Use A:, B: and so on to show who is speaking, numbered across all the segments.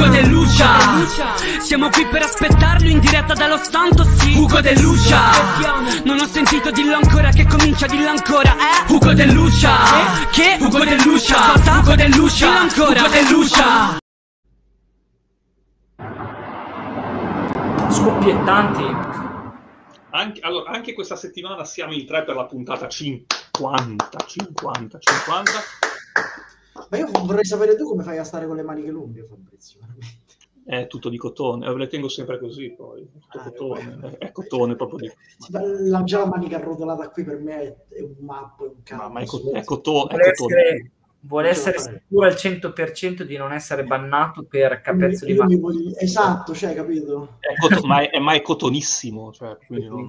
A: Ugo De Lucia. Siamo qui per aspettarlo in diretta dallo stanto, sì. Ugo De Lucia. Non ho sentito dillo ancora che comincia dillo ancora, eh? Ugo De Lucia. Che? Ugo De Lucia. Cosa? Ugo De Lucia. Dillo ancora. Ugo De Lucia.
B: Scoppiettanti.
C: Anche, allora, anche questa settimana siamo in tre per la puntata 50, 50, 50.
D: Ma io vorrei sapere tu come fai a stare con le maniche lunghe, Fabrizio. veramente.
C: È tutto di cotone, eh, le tengo sempre così poi. Tutto
D: Ah,
C: cotone,
D: vabbè.
C: è cotone proprio di...
D: La, già la manica arrotolata qui per me è, è un mappo, è un
C: Ma,
D: cavolo.
C: ma è, co- è cotone, è
B: Vuole
C: cotone.
B: essere, vuole essere sicuro al 100% di non essere bannato per capezzo di mano.
D: voglio- Esatto, cioè, capito?
C: È coto- ma, è, ma è cotonissimo. Cioè, quindi non-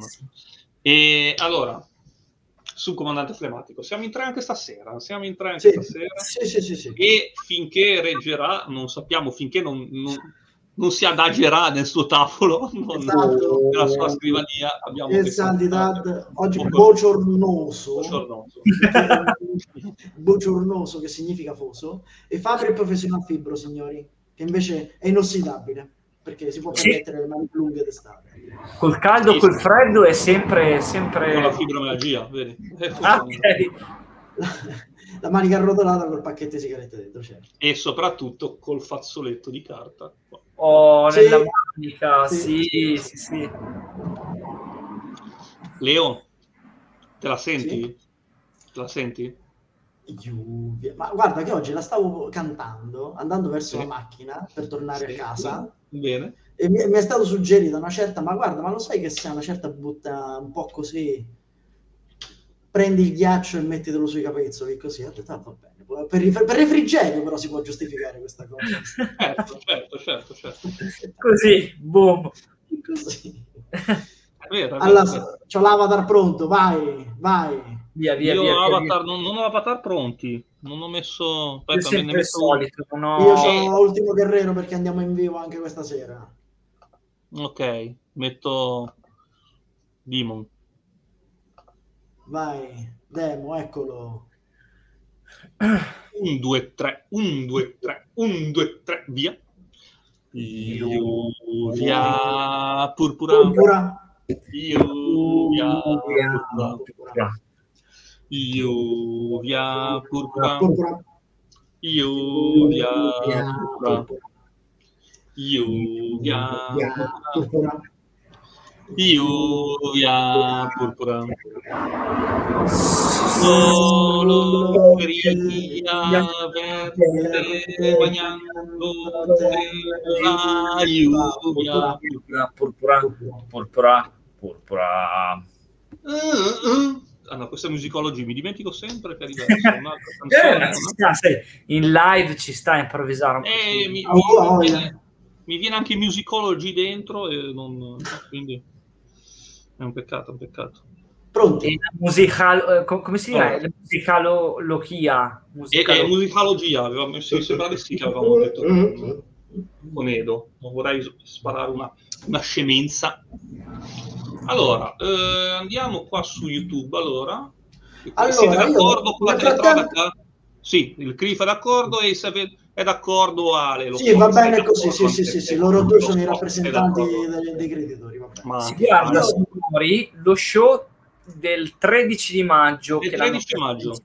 C: E allora, sul comandante flematico, siamo in tre anche stasera. Siamo in tre anche
D: Sì,
C: stasera.
D: sì, sì, sì.
C: E finché reggerà, non sappiamo, finché non, non- non si adagerà nel suo tavolo, non-
D: Esatto.
C: nella sua scrivania, abbiamo
D: Santidad oggi bogiornoso,
C: Bogiornoso.
D: bogiornoso che significa foso, e Fabri è professional fibro, signori, che invece è inossidabile, perché si può
B: Sì.
D: permettere le mani lunghe d'estate.
B: Col caldo,
C: Sì,
B: col
C: sì.
B: freddo è sempre... sempre...
C: con la fibromialgia, vedi?
B: Ah.
D: La, manica arrotolata col pacchetto di sigarette dentro, certo.
C: E soprattutto col fazzoletto di carta.
B: Oh,
D: Sì.
B: nella manica,
D: Sì.
B: sì, sì, sì.
C: Leo, te la senti?
D: Sì.
C: Te la senti?
D: Lluvia. Ma guarda che oggi la stavo cantando, andando verso
C: Sì.
D: la macchina per tornare
C: Sì.
D: a casa,
C: Bene.
D: e mi, mi è stato suggerito una certa, ma guarda, ma lo sai che se una certa butta un po' così, prendi il ghiaccio e mettitelo sui capezzoli, così, ho detto, ah, va bene. Per, rif- per refrigerio però si può giustificare questa cosa.
C: Certo, certo, certo, certo.
B: Così, boom.
D: Così.
C: È vero, è vero,
D: Allora, c'ho l'avatar pronto, vai, vai.
B: Via, via,
C: Io
B: via.
C: avatar,
B: via.
C: Non, non ho avatar pronti. Non ho messo...
B: Io
C: Aspetta, me ne uno.
B: solito, ho...
D: Io sono Ultimo Guerrero perché andiamo in vivo anche questa sera.
C: Ok, metto Demon.
D: Vai, Demo, eccolo.
C: Un, due, tre, un, due, tre, un, due, tre, via. Lluvia purpura.
D: Pura.
C: Lluvia purpura. Lluvia. Purpura. Lluvia. Purpura. Lluvia. Purpura. Lluvia purpura. Solo brilla verde bagnando la lluvia.
B: Purpura, purpura, purpura, purpura.
C: Uh, uh. Ah no, questa musicology mi dimentico sempre che diversa. Un'altra
B: Eh,
C: canzone,
B: in live ci sta a improvvisare un
C: Eh,
B: po'.
C: mi,
D: Ah,
C: mi-
D: oh,
C: mi
D: yeah.
C: viene, mi viene anche musicology dentro e non, quindi è un peccato, un peccato.
D: Pronti?
B: La musical, eh, co- come si chiama?
C: Oh.
B: La musicalogia.
C: E,
B: Musicalo-
C: e musicologia, avevamo, sì, sembra di sì che avevamo detto con, con Edo, non vorrei sparare una, una scemenza. Allora, eh, andiamo qua su YouTube, allora.
D: Allora,
C: Siete
D: io-
C: d'accordo con la telecronaca? Sì, il CRIF è d'accordo e Isabel è d'accordo Ale. lo
D: Sì, va bene così, sì, sì, sì, sì, loro due sono i rappresentanti dei, dei creditori.
C: Ma
B: Si guarda,
D: Io-
B: signori, lo show del 13 di maggio.
C: Del
B: che l'hanno
C: 13 maggio.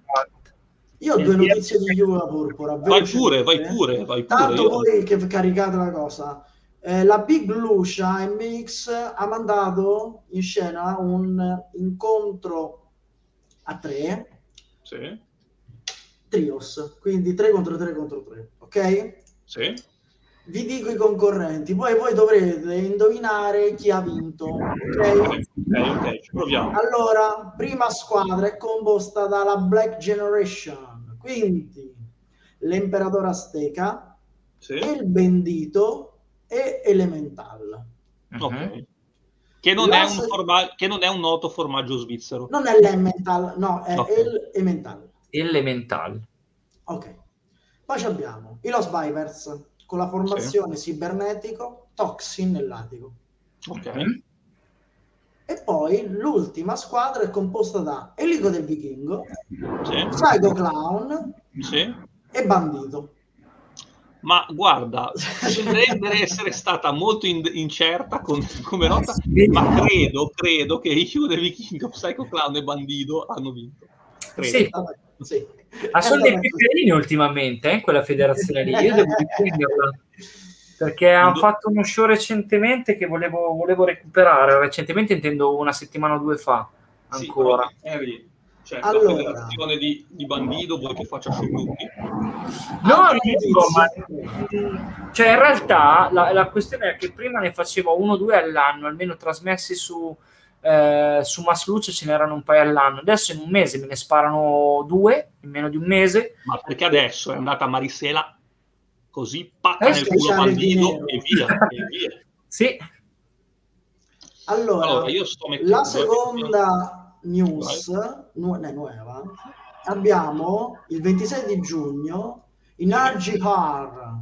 D: Io ho
B: Il
D: due notizie di Juve Purpura.
C: Vai pure, vai
D: velocemente.
C: pure, vai pure.
D: Tanto
C: io-
D: voi che caricate la cosa. Eh, la Big Lucia MX ha mandato in scena un incontro a tre,
C: Sì,
D: trios, quindi 3 contro 3 contro 3, ok?
C: sì.
D: Vi dico i concorrenti, poi voi dovrete indovinare chi ha vinto, ok?
C: Ok, ok, ci proviamo.
D: Allora, prima squadra è composta dalla Black Generation, quindi l'Imperatore Azteca,
C: Sì,
D: il Bendito e Elemental.
B: Mhm.
C: Che non,
D: La
C: è un
D: se-
C: forma- che non è un noto formaggio svizzero.
D: Non è l'Elemental, no, è il Elemental.
B: Elemental.
D: Ok. Poi ci abbiamo i Los Vipers con la formazione cibernetico, Toxin nell'atico.
C: Ok.
B: Mhm.
D: E poi l'ultima squadra è composta da Elico del Vichingo,
C: Sì,
D: Psycho Clown
C: sì.
D: e Bandito.
C: Ma guarda, sembrerebbe essere stata molto in- incerta con, come nota, ma credo, credo che io, The Viking of Psycho Clown e Bandido hanno vinto. Credo.
B: Sì.
D: Sì.
B: Ma sono
D: Eh,
B: dei peperini ultimamente, eh, quella federazione lì. Io devo difenderla. Perché hanno fatto uno show recentemente che volevo, volevo recuperare. Recentemente intendo una settimana o due fa.
C: Sì,
B: Ancora.
C: Harry, cioè,
D: Allora.
C: la federazione di, di Bandido vuoi che faccia show gruppi?
B: No, non dico, ma cioè in realtà la, la questione è che prima ne facevo uno o due all'anno, almeno trasmessi su, eh, su Masluce ce n'erano un paio all'anno. Adesso in un mese me ne sparano due, in meno di un mese.
C: Ma perché adesso è andata Marisela così pacca
B: Eh,
C: nel culo Bandido e via, e via.
B: Sì,
D: Allora,
C: Allora, io sto mettendo...
D: la seconda news nu- ne- nuova abbiamo il 26 di giugno in RGR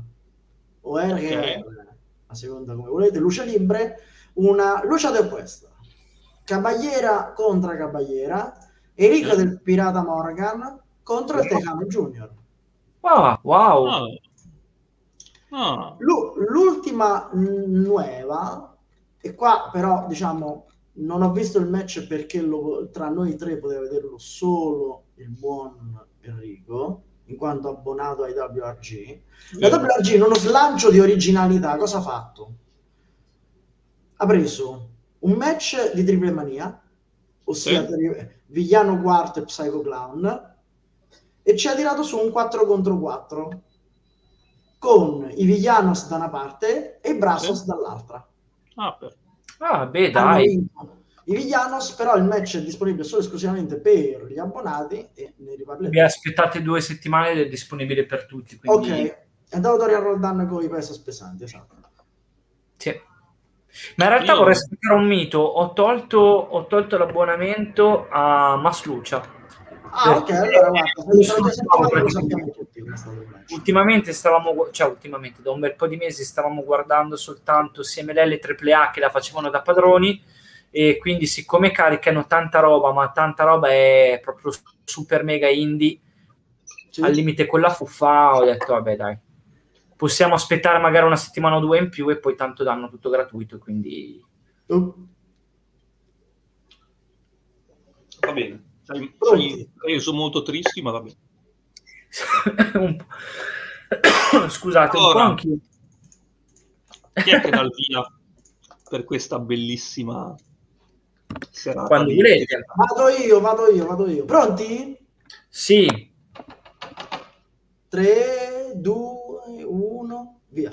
D: o RGR a seconda come volete luce libre una luce de questa Caballera contro Caballera Enrico
C: Sì.
D: del Pirata Morgan contro il Tecano Junior
B: Ah, wow.
C: Ah. Ah.
D: Lu- l'ultima nuova, e qua però diciamo non ho visto il match perché lo- tra noi tre poteva vederlo solo il buon Enrico, in quanto abbonato ai WRG. La WRG in uno slancio di originalità cosa ha fatto? Ha preso un match di triple mania, ossia
C: Sì.
D: Vigliano Quarto e Psycho Clown, e ci ha tirato su un 4 contro 4 con i Villanos da una parte e i Brazos
C: Sì.
D: dall'altra.
C: Ah, per-
B: Ah, beh, dai.
D: I Villanos, però il match è disponibile solo e esclusivamente per gli abbonati e ne riparleremo.
B: Vi aspettate due settimane ed è disponibile per tutti. Quindi...
D: Ok, è andato Dorian Roldan con i pesos pesanti, esatto.
B: Sì. Ma in realtà
C: Io-
B: vorrei spiegare un mito. Ho tolto, ho tolto l'abbonamento a Maslucia.
D: Ah, ok, allora guarda.
B: Ultimamente stavamo, cioè ultimamente, da un bel po' di mesi stavamo guardando soltanto CMLL e AAA che la facevano da padroni e quindi siccome caricano tanta roba, ma tanta roba è proprio super mega indie,
D: Sì.
B: al limite con la fuffa, ho detto vabbè dai, possiamo aspettare magari una settimana o due in più e poi tanto danno tutto gratuito, quindi
D: Oh,
C: Va bene. Sei,
D: Pronti?
C: sei reso molto tristi, ma va bene.
B: un po'... scusate, un po'
C: Allora.
B: anch'io.
C: Chi è che dà il via per questa bellissima serata?
B: Quando
C: di-
B: volete.
D: Vado io, vado io, vado io. Pronti?
B: Sì,
D: 3, 2, 1, via.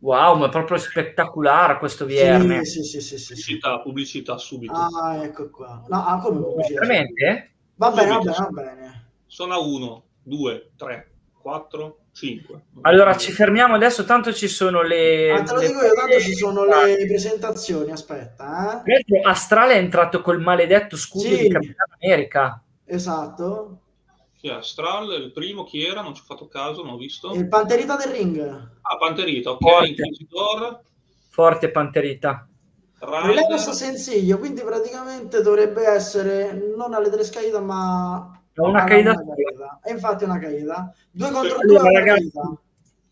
B: Wow, ma è proprio spettacolare questo viernes.
D: Sì, sì, sì, sì, sì, sì.
C: Pubblicità, pubblicità subito.
D: Ah, ecco qua. No, ah, come pubblicità?
B: Veramente?
D: Va bene, va bene, va bene.
C: Sono a 1, 2, 3, 4, 5.
B: Allora ci fermiamo adesso, tanto ci sono le...
D: Ah, te lo dico io, tanto ci sono le presentazioni, aspetta, eh.
B: Astrale è entrato col maledetto scudo
D: Sì.
B: di Capitano America.
D: Esatto.
C: Chi è? Astral, il primo chi era? Non ci ho fatto caso, non ho visto.
D: Il Panterita del ring.
C: Ah, Panterita, ok.
B: Forte.
C: Inquisitor,
B: Forte Panterita.
D: Rileva sto sensiglio, quindi praticamente dovrebbe essere non alle tre scagliate, ma
B: È una caída
D: caída. E infatti è una caída. Due contro due
B: Allora, ragazzi,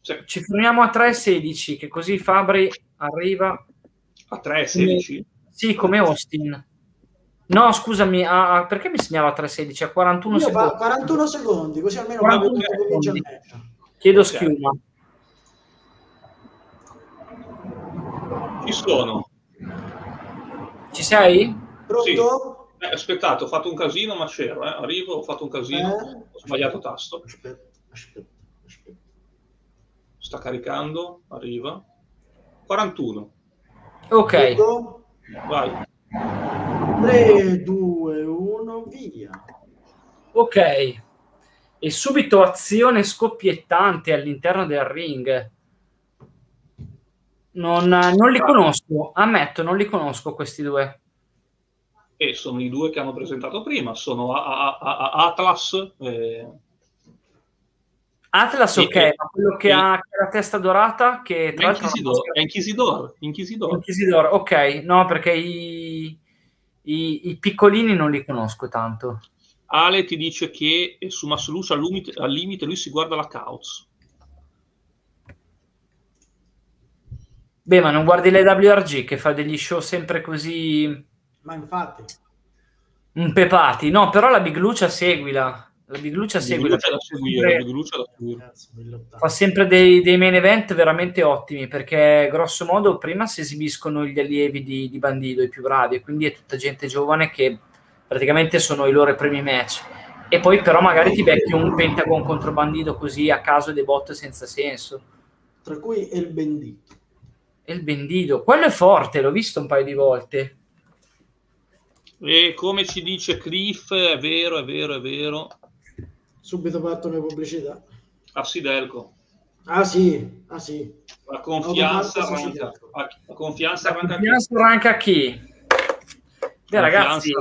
C: sì,
B: Ci fermiamo a 3,16, che così Fabri arriva...
C: a 3, 16.
B: Sì, come Austin. No, scusami, a- a- perché mi segnava 3,16? A 41
D: Io
B: secondi.
D: 41 secondi, così almeno
B: 41
D: quando comincia il
B: secondi. Chiedo
C: Ok.
B: schiuma.
C: Ci sono.
B: Ci sei?
D: Pronto?
C: Eh, aspettate, ho fatto un casino, ma c'ero. Eh. Arrivo, ho fatto un casino,
D: Eh?
C: ho sbagliato tasto.
D: Aspetta, aspetta, aspetta.
C: Sta caricando, arriva. 41.
B: Ok.
D: Pronto?
C: Vai.
D: 3, 2, 1, via.
B: Ok. E subito azione scoppiettante all'interno del ring. Non, non li conosco, ammetto, non li conosco questi due.
C: E sono i due che hanno presentato prima. Sono A- A- A- A- Atlas. eh,
B: Atlas, ok,
C: eh,
B: ma quello che che ha la testa dorata, che tra l'altro...
C: Inquisidor. È Inquisidor. Inquisidor.
B: Inquisidor, ok, no, perché i, i, i piccolini non li conosco tanto.
C: Ale ti dice che su Massolus al, al limite, lui si guarda la couch.
B: Beh, ma non guardi le WRG che fa degli show sempre così...
D: Ma infatti...
B: Impepati. No, però la Big Lucia seguila. La Big Lucia segue.
C: Lucia da seguire, la Big Lucia da seguire.
B: Fa sempre dei, dei, main event veramente ottimi perché grosso modo prima si esibiscono gli allievi di, di Bandido, i più bravi, e quindi è tutta gente giovane che praticamente sono i loro primi match. E poi però magari ti becchi un Pentagon contro Bandido così a caso dei bot senza senso.
D: Tra cui il Bendito.
B: E il Bendido, quello è forte, l'ho visto un paio di volte.
C: E come ci dice Cliff, è vero, è vero, è vero.
D: Subito fatto una pubblicità.
C: A Sidelco.
D: Ah sì, ah sì.
C: La confianza arranca, la confianza
B: arranca, confianza arranca chi? Beh, ragazzi,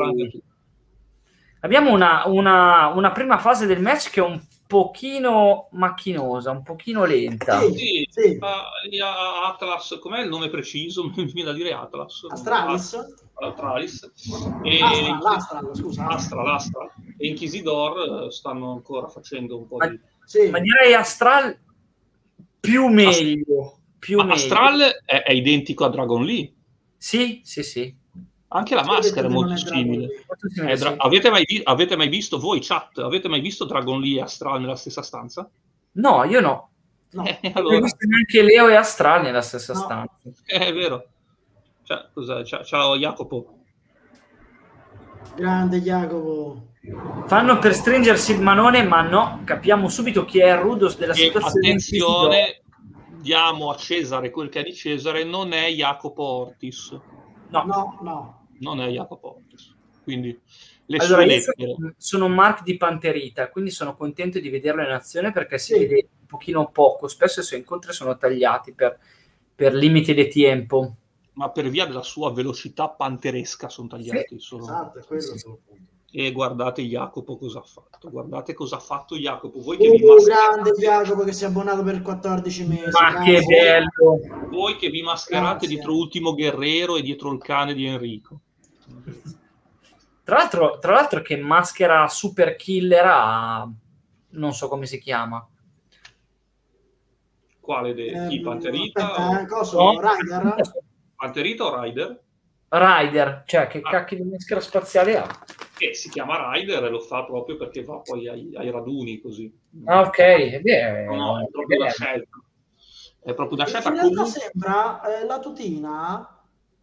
B: abbiamo una, una, una, prima fase del match che è un pochino macchinosa, un pochino lenta.
C: Sì, sì. Uh, Atlas, com'è il nome preciso? Mi viene da dire Atlas.
D: Astralis.
C: Astralis.
D: E... Astra, l'Astral, scusa.
C: Astra, l'Astra. E Inquisidor eh, stanno ancora facendo un po'
B: ma,
C: di...
B: Sì. Ma direi Astral più meglio. Più
C: ma Astral è, è, identico a Dragon Lee.
B: Sì, sì, sì.
C: Anche la maschera è molto è simile. È dra- avete, mai vi- avete, mai visto voi, chat, avete mai visto Dragon Lee e Astral nella stessa stanza?
B: No, io no.
C: no. Eh, allora... Non ho visto
B: neanche Leo e Astral nella stessa no. stanza.
C: Eh, è vero. Ciao, ciao, ciao Jacopo.
D: Grande Jacopo.
B: Fanno per stringersi il manone, ma no, capiamo subito chi è Rudos della e situazione.
C: Attenzione, diamo a Cesare quel che è di Cesare, non è Jacopo Ortis.
D: No, no, no.
C: Non è Jacopo Ortis. Quindi le
B: allora,
C: sue lettere.
B: Sono, Mark di Panterita, quindi sono contento di vederlo in azione perché si sì. vede un pochino poco. Spesso i suoi incontri sono tagliati per, per limiti di tempo
C: ma per via della sua velocità panteresca sono tagliati.
D: Sì, sono... Esatto, quello sono
C: e guardate Jacopo cosa ha fatto. Guardate cosa ha fatto Jacopo. Voi
D: che uh, vi mascherate... grande Jacopo che si è abbonato per 14 mesi.
B: Ma grazie. che bello!
C: Voi che vi mascherate grazie. dietro Ultimo Guerrero e dietro il cane di Enrico.
B: Tra l'altro, tra l'altro che maschera super killer ha... non so come si chiama.
C: Quale? De... Eh, chi? Panterita?
D: Aspetta, o... cosa? No? Rider?
C: Panterita o Rider?
B: Rider, cioè che ah. cacchio di maschera spaziale ha?
C: Che si chiama Rider e lo fa proprio perché va poi ai, ai raduni così.
B: Ah, ok, beh,
C: no, no, è proprio da scelta. È proprio da scelta.
D: In realtà sembra eh, la tutina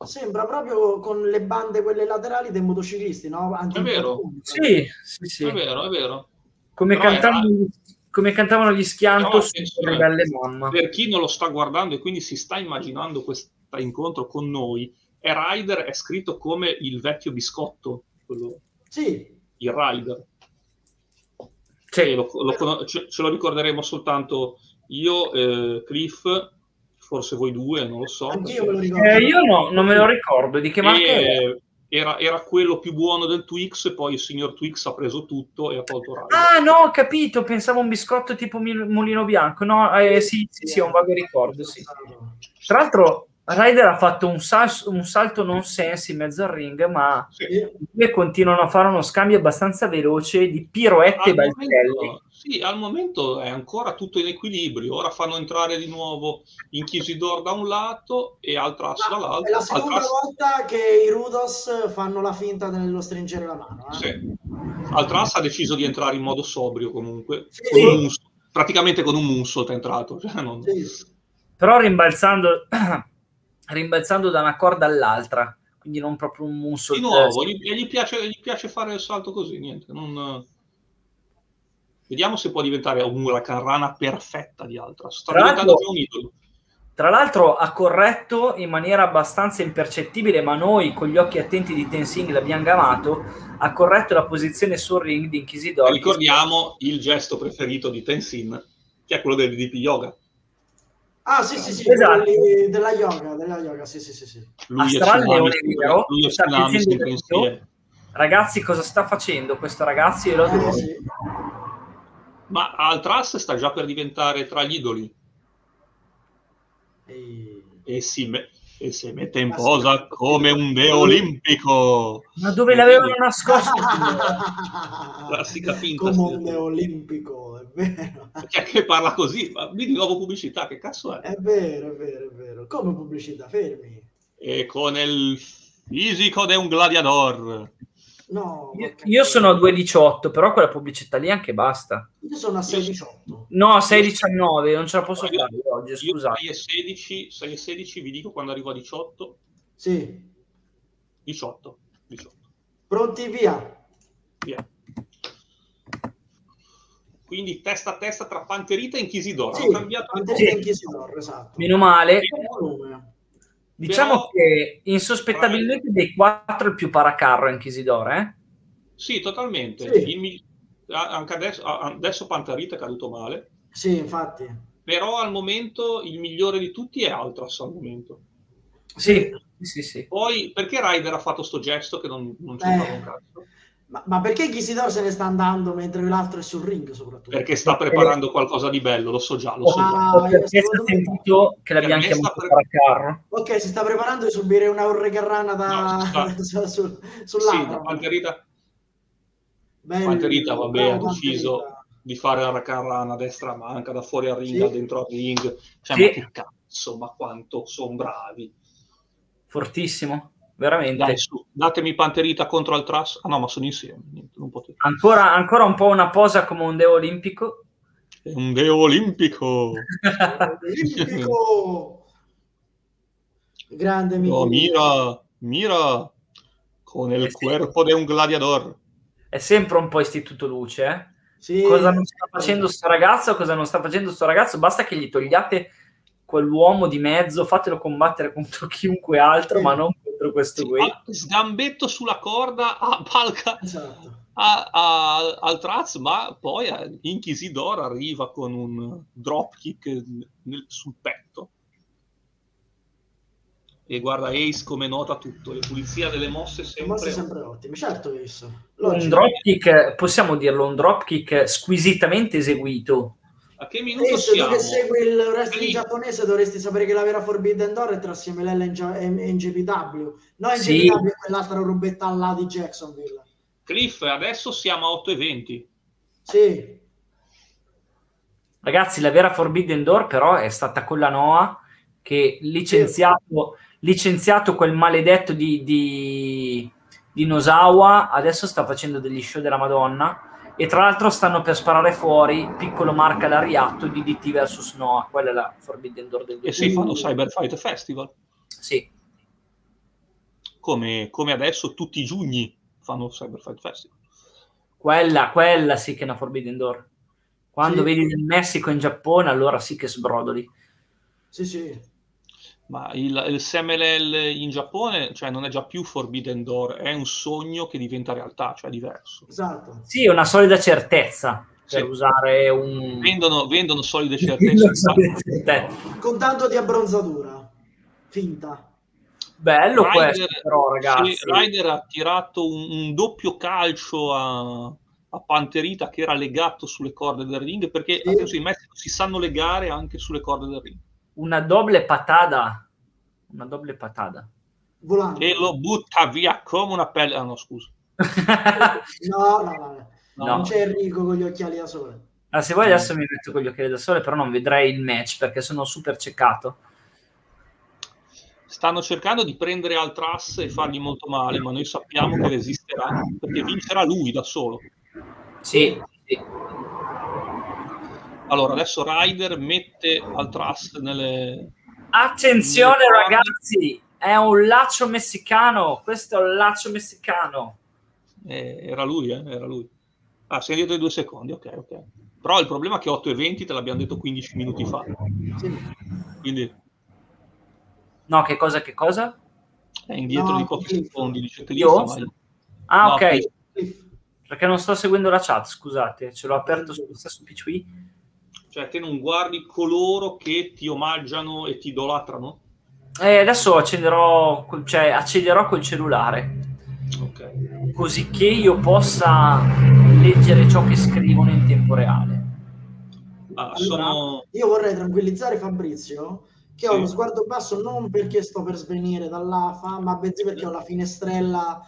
D: sembra proprio con le bande quelle laterali dei motociclisti, no?
C: Anche è vero.
B: Sì, sì, sì.
C: È vero, è vero.
B: Come cantavano, era... come cantavano, gli schianto su Belle Mamma.
C: Per chi non lo sta guardando e quindi si sta immaginando questo incontro con noi, e Rider è scritto come il vecchio biscotto, quello...
D: sì.
C: il Rider. Sì. Lo, lo, ce, ce, lo ricorderemo soltanto io, eh, Cliff, forse voi due, non lo so.
D: Anch'io ricordo.
B: Eh, io no, non me lo ricordo. Di che marca
C: era, era, quello più buono del Twix, e poi il signor Twix ha preso tutto e ha tolto Rider.
B: Ah, no, ho capito. Pensavo un biscotto tipo Mulino Bianco. No, eh, sì, sì, sì, ho un vago ricordo. Sì. Tra l'altro, Ryder ha fatto un, sal- un, salto non sense in mezzo al ring, ma sì. continuano a fare uno scambio abbastanza veloce di piroette e balzelli.
C: Sì, al momento è ancora tutto in equilibrio. Ora fanno entrare di nuovo Inquisidor da un lato e Altras dall'altro.
D: È la seconda Altras... volta che i Rudos fanno la finta dello stringere la mano. Eh?
C: Sì. Altras ha deciso di entrare in modo sobrio comunque, sì. con un, praticamente con un moonsault è entrato. Cioè non... sì.
B: Però rimbalzando rimbalzando da una corda all'altra, quindi non proprio un musso.
C: Di nuovo, gli, gli, piace, gli, piace, fare il salto così, niente. Non... Vediamo se può diventare una carrana perfetta di altra. Sta tra diventando già un idolo.
B: Tra l'altro ha corretto in maniera abbastanza impercettibile, ma noi con gli occhi attenti di Tensing l'abbiamo gamato, ha corretto la posizione sul ring di Inquisidor.
C: Ricordiamo il gesto preferito di Tenzin, che è quello del DP Yoga.
D: Ah, sì, sì, sì, esatto. della yoga, della yoga, sì, sì, sì. sì.
B: Lui Astral Leone Vero sta dicendo ragazzi cosa sta facendo questo ragazzo e lo eh, sì.
C: Ma Altras sta già per diventare tra gli idoli.
D: E,
C: e sì, e si mette in posa come un deo olimpico.
B: Ma dove l'avevano nascosto?
C: Classica finta.
D: Come un deo olimpico, è vero.
C: Chi è che parla così? Ma di nuovo pubblicità, che cazzo è?
D: È vero, è vero, è vero. Come pubblicità, fermi.
C: E con il fisico di un gladiador.
D: No,
B: Io, io sono a 2,18, però quella pubblicità lì anche basta.
D: Io sono a 6,18.
B: No, 6,19, non ce la posso
C: Io-
B: fare oggi, scusate.
C: 6 e 16, 6 e 16 vi dico quando arrivo a 18,
D: Sì.
C: 18, 18.
D: Pronti, via.
C: Via. Quindi testa a testa tra Panterita e Inquisidor.
D: Sì,
C: Hanno cambiato
D: Panterita
B: Sì.
D: Inquisidor, esatto.
B: Meno male.
D: Volume.
B: Diciamo
C: Però-
B: che insospettabilmente dei quattro il più paracarro è Inquisidore, eh?
C: Sì, totalmente.
D: Sì.
C: Il Anche adesso, adesso Panterita è caduto male,
D: Sì, infatti.
C: però al momento il migliore di tutti è Altras al momento.
B: Sì, sì, sì.
C: Poi perché Ryder ha fatto sto gesto che non, non c'entrava
D: Eh.
C: un cazzo?
D: Ma, ma perché Inquisidor se ne sta andando mentre l'altro è sul ring, soprattutto?
C: Perché sta preparando qualcosa di bello, lo so già, lo so già.
D: Ah, io
B: Perché si è
D: secondo me-
B: sentito che l'abbiamo chiamato
C: sta
B: paracarro.
D: Ok, si sta preparando di subire una Urregarrana da...
C: No,
D: sul, sul,
C: Sì,
D: sull'altro.
C: Panterita,
D: Bello,
C: Panterita, vabbè, ha deciso
D: Panterita.
C: di fare la racarrana a destra manca, da fuori al ring,
D: Sì.
C: da dentro al ring. Cioè,
B: Sì.
C: ma che cazzo, ma quanto sono bravi.
B: Fortissimo, veramente.
C: Dai, su, datemi Panterita contro Altras. Ah no, ma sono insieme, niente, non potete.
B: Ancora, ancora un po' una posa come un deo olimpico.
C: Un deo olimpico.
D: Olimpico! Grande amico.
C: Oh, mira, mira, con il
B: sì.
C: cuerpo di un gladiador.
B: È sempre un po' istituto luce, eh?
D: Sì.
B: Cosa non sta facendo sto ragazzo? Cosa non sta facendo sto ragazzo? Basta che gli togliate quell'uomo di mezzo, fatelo combattere contro chiunque altro,
D: Sì.
B: ma non contro questo qui.
C: Ah, sgambetto sulla corda a palca
D: Esatto.
C: a, a- al Traz, ma poi a- Inquisidor arriva con un dropkick nel- sul petto. E guarda Ace come nota tutto, le pulizie delle mosse
D: Le mosse
C: sempre.
D: sempre ottime, certo visto.
B: Un dropkick, possiamo dirlo, un dropkick squisitamente eseguito.
C: A che minuto
D: tu
C: siamo?
D: che segui il wrestling
C: Lì.
D: giapponese dovresti sapere che la vera Forbidden Door è tra CMLL e Gia- e e NJPW. No,
B: Sì.
D: NJPW è quell'altra rubetta là di Jacksonville.
C: Cliff, adesso siamo a 8.20.
D: Sì,
B: Ragazzi, la vera Forbidden Door però è stata con la Noah che licenziato, licenziato quel maledetto di, di, di Nosawa, adesso sta facendo degli show della Madonna e tra l'altro stanno per sparare fuori piccolo marca l'ariatto di DT versus Noah, quella è la Forbidden Door del
C: E si fanno Cyber Fight Festival.
B: Sì,
C: Come, come adesso tutti i giugni fanno Cyber Fight Festival.
B: quella, quella sì che è una Forbidden Door. Quando
D: Sì.
B: vedi il Messico in Giappone, allora sì che sbrodoli.
D: sì, sì.
C: Ma il, il SMLL in Giappone, cioè non è già più Forbidden Door, è un sogno che diventa realtà, cioè è diverso.
D: Esatto.
B: Sì, è una solida certezza per
C: Sì.
B: usare un...
C: Vendono, vendono solide certezze.
D: Con tanto di abbronzatura. Finta.
B: Bello
C: Ryder-
B: questo, però, ragazzi.
C: sì, Ryder ha tirato un, un doppio calcio a, a Panterita che era legato sulle corde del ring, perché
D: Sì.
C: adesso in Messico si sanno legare anche sulle corde del ring.
B: Una doble patada. Una doble patada.
D: Volando.
C: E lo butta via come una pelle. Ah no, scusa.
D: No, no, no.
B: No.
D: Non c'è Enrico con gli occhiali da sole.
B: Ah, se vuoi adesso mi metto con gli occhiali da sole, però non vedrei il match perché sono super ceccato.
C: Stanno cercando di prendere Altras e fargli molto male, ma noi sappiamo che resisterà perché vincerà lui da solo.
B: Sì, sì.
C: Allora, adesso Ryder mette Altras nelle...
B: Attenzione ragazzi, è un laccio messicano. Questo è un laccio messicano.
C: eh, era lui, eh? Era lui. Ah, sei indietro di due secondi, ok, ok. Però il problema è che 8 e 20 te l'abbiamo detto 15 minuti fa. Quindi
B: No, che cosa, che cosa?
C: è indietro
D: No,
C: di pochi secondi, dice Cliff,
B: Io?
C: ma-
B: Ah,
C: No,
B: ok. Perché non sto seguendo la chat, scusate. Ce l'ho aperto sullo stesso PC qui.
C: Cioè, te non guardi coloro che ti omaggiano e ti idolatrano?
B: E adesso accenderò, col- cioè, accederò col cellulare.
C: Ok.
B: così che io possa leggere ciò che scrivono in tempo reale.
C: Ah,
D: Allora,
C: sono...
D: io vorrei tranquillizzare Fabrizio che ho lo sguardo basso non perché sto per svenire dall'AFA, ma bensì perché ho la finestrella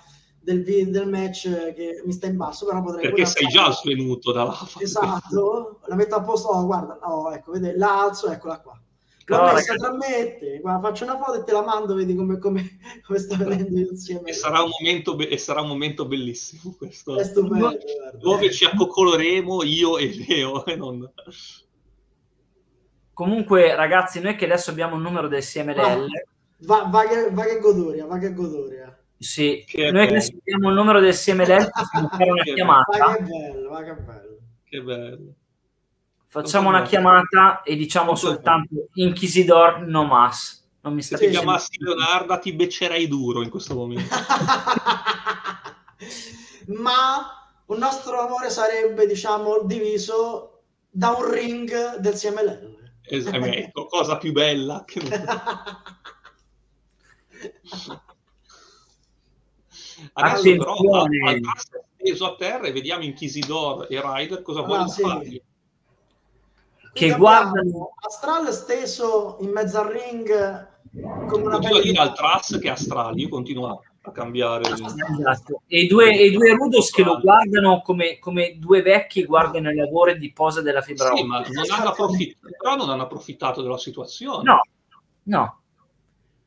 D: del, del match che mi sta in basso, però potrei...
C: Perché sei già svenuto dall'AFA.
D: Esatto, la metto a posto, oh, guarda, no, ecco, vede, la alzo, eccola qua. L'ho no, messa tra me e guarda, faccio una foto e te la mando, vedi come, come, come sta venendo insieme.
C: E sarà un momento, be- e sarà un momento bellissimo questo.
D: È stupendo,
C: dove ci accoccoleremo io e Leo. E non...
B: Comunque, ragazzi, noi che adesso abbiamo un numero del CMLL.
D: Va, va, va che godoria, va che godoria.
B: Sì, che noi che abbiamo il numero del CMLL possiamo fare una chiamata.
D: Va che bello, va che bello.
C: Che bello.
B: Facciamo una chiamata e diciamo Tutto soltanto bello. Inquisidor no mas. Non mi sta
C: Se ti chiamassi Leonarda ti beccerei duro in questo momento.
D: Ma un nostro amore sarebbe, diciamo, diviso da un ring del CMLL.
C: Esatto, cosa più bella che... Adesso però al, al steso a terra e vediamo Inquisidor e Rider cosa ah, vogliono sì. fargli.
B: Che guardano
D: Astral steso in mezzo al ring
C: come una Continua a dire al Tras che Astral, io continuo a cambiare.
B: Esatto. E i due, e due Rudos che lo guardano come, come due vecchi guardano i lavori di posa della fibra
C: sì, ma non hanno approfittato, però non hanno approfittato della situazione.
B: No, no.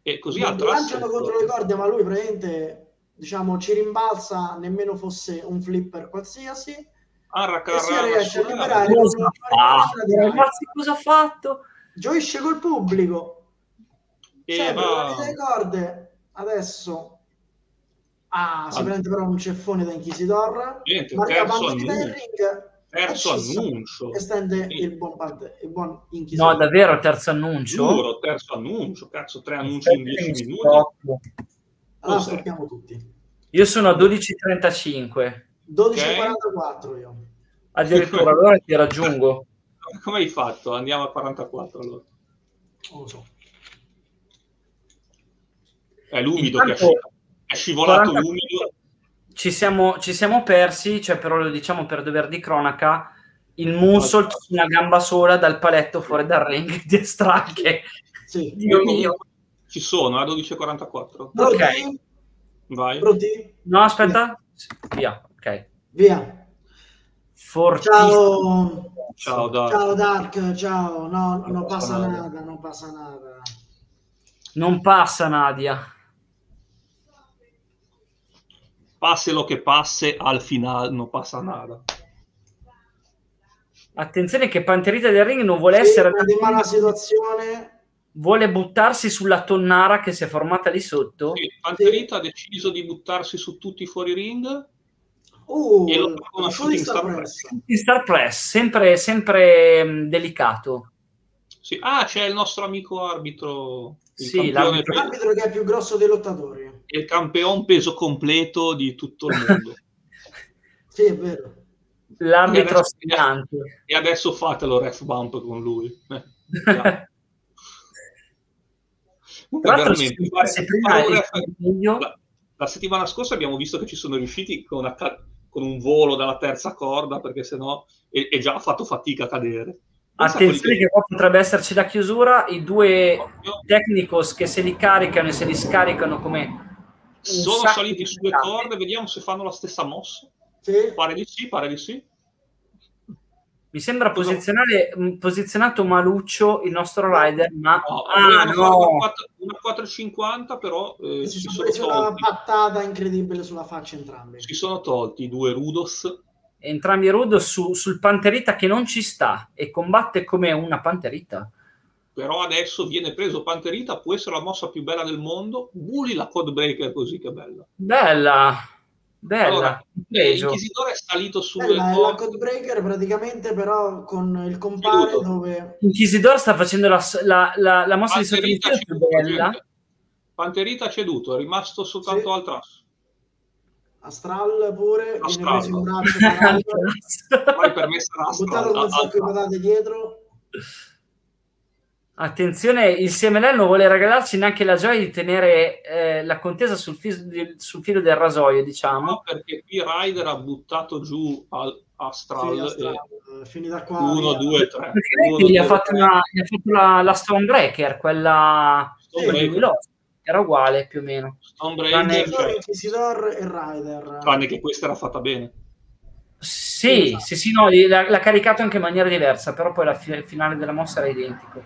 C: E così
D: non lanciano contro le corde, ma lui praticamente diciamo ci rimbalza nemmeno fosse un flipper qualsiasi.
C: Arra,
D: e si riesce a liberare
B: cosa, ragazzi, cosa ha fatto?
D: Gioisce col pubblico.
C: E
D: cioè,
C: va...
D: le corde adesso Ah, si prende però un ceffone da Inquisidor.
C: Niente, terzo annuncio. Terzo annuncio.
D: Estende sì. il buon, il buon Inquisidor.
B: No, davvero, terzo annuncio?
C: Giuro, terzo annuncio. Cazzo, tre annunci in dieci minuti.
D: Allora stoppiamo tutti.
B: Io sono a 12.35.
D: 12.44 okay. io.
B: Addirittura, allora ti raggiungo.
C: Come hai fatto? Andiamo a 44 allora.
D: Non lo so.
C: È l'umido Intanto... che è scivolato l'umido.
B: Ci siamo, ci siamo persi, cioè però lo diciamo per dover di cronaca, il moonsault su una gamba sola dal paletto fuori dal ring di Estracche.
D: Sì.
B: Dio mio.
C: Ci sono, a 12.44.
B: Ok.
C: Vai.
D: Pronti?
B: No, aspetta. Via, ok.
D: Via.
B: Fortissimo.
D: Ciao.
C: Ciao Dark.
D: Ciao Dark, ciao. No, non, non passa nada. nada, non passa nada.
B: Non passa Nadia
C: passe lo che passe, al finale non passa nada.
B: Attenzione che Panterita del Ring non vuole
D: sì,
B: essere...
D: una situazione...
B: Vuole buttarsi sulla tonnara che si è formata lì sotto.
C: Sì, Panterita sì. ha deciso di buttarsi su tutti i fuori ring.
D: Uh,
C: e lo fa una shooting star press.
B: press. Star press, sempre, sempre mm, delicato.
C: Sì. Ah, c'è il nostro amico arbitro.
B: Il sì, l'arbitro.
D: l'arbitro che è più grosso dei lottatori
C: il campione peso completo di tutto il mondo.
D: sì, è vero.
B: L'arbitro
C: e adesso, e adesso fatelo ref bump con lui. Eh, veramente, la, la, settimana scorsa abbiamo visto che ci sono riusciti con, una, con un volo dalla terza corda perché sennò e, e già ha fatto fatica a cadere.
B: Attenzione che qua potrebbe esserci la chiusura, i due Technicos che se li caricano e se li scaricano come
C: sono saliti sulle corde, vediamo se fanno la stessa mossa.
D: Sì.
C: Pare di sì, pare di sì.
B: Mi sembra posizionare, mm, posizionato maluccio il nostro rider, ma
C: no, ah, no. una 450, però
D: eh, si, si sono, sono una pattata incredibile sulla faccia entrambi.
C: Si sono tolti i due Rudos.
B: Entrambi Rudos su, sul Panterita che non ci sta e combatte come una Panterita
C: però adesso viene preso Panterita, può essere la mossa più bella del mondo, Bully la Codebreaker così che bella.
B: Bella, bella.
C: Allora, L'inquisitore è salito su...
D: Bella, la Codebreaker praticamente però con il compare dove...
B: L'inquisitore sta facendo la, la, la, la mossa
C: Panterita
B: di sottomissione più bella.
C: Panterita ha ceduto, è rimasto soltanto sì. al trash.
D: Astral pure,
C: Astral.
D: viene preso in braccio.
C: Poi per me sarà
D: Astral. Buttato un sacco di patate dietro.
B: Attenzione, il CML non vuole regalarci neanche la gioia di tenere eh, la contesa sul, fi- sul, filo del rasoio, diciamo. No,
C: perché qui Ryder ha buttato giù al, Astral, sì, Astral
D: eh, finita qua
C: 1, 2, 3
B: gli ha fatto, una, gli ha fatto la, la Stonebreaker quella Stonebreaker. era uguale più o meno
C: Stonebreaker
D: cioè... Inquisidor e Rider
C: tranne che questa era fatta bene
B: sì, esatto. sì, sì, no, l'ha, l'ha, caricato anche in maniera diversa, però poi la fi- finale della mossa era identico.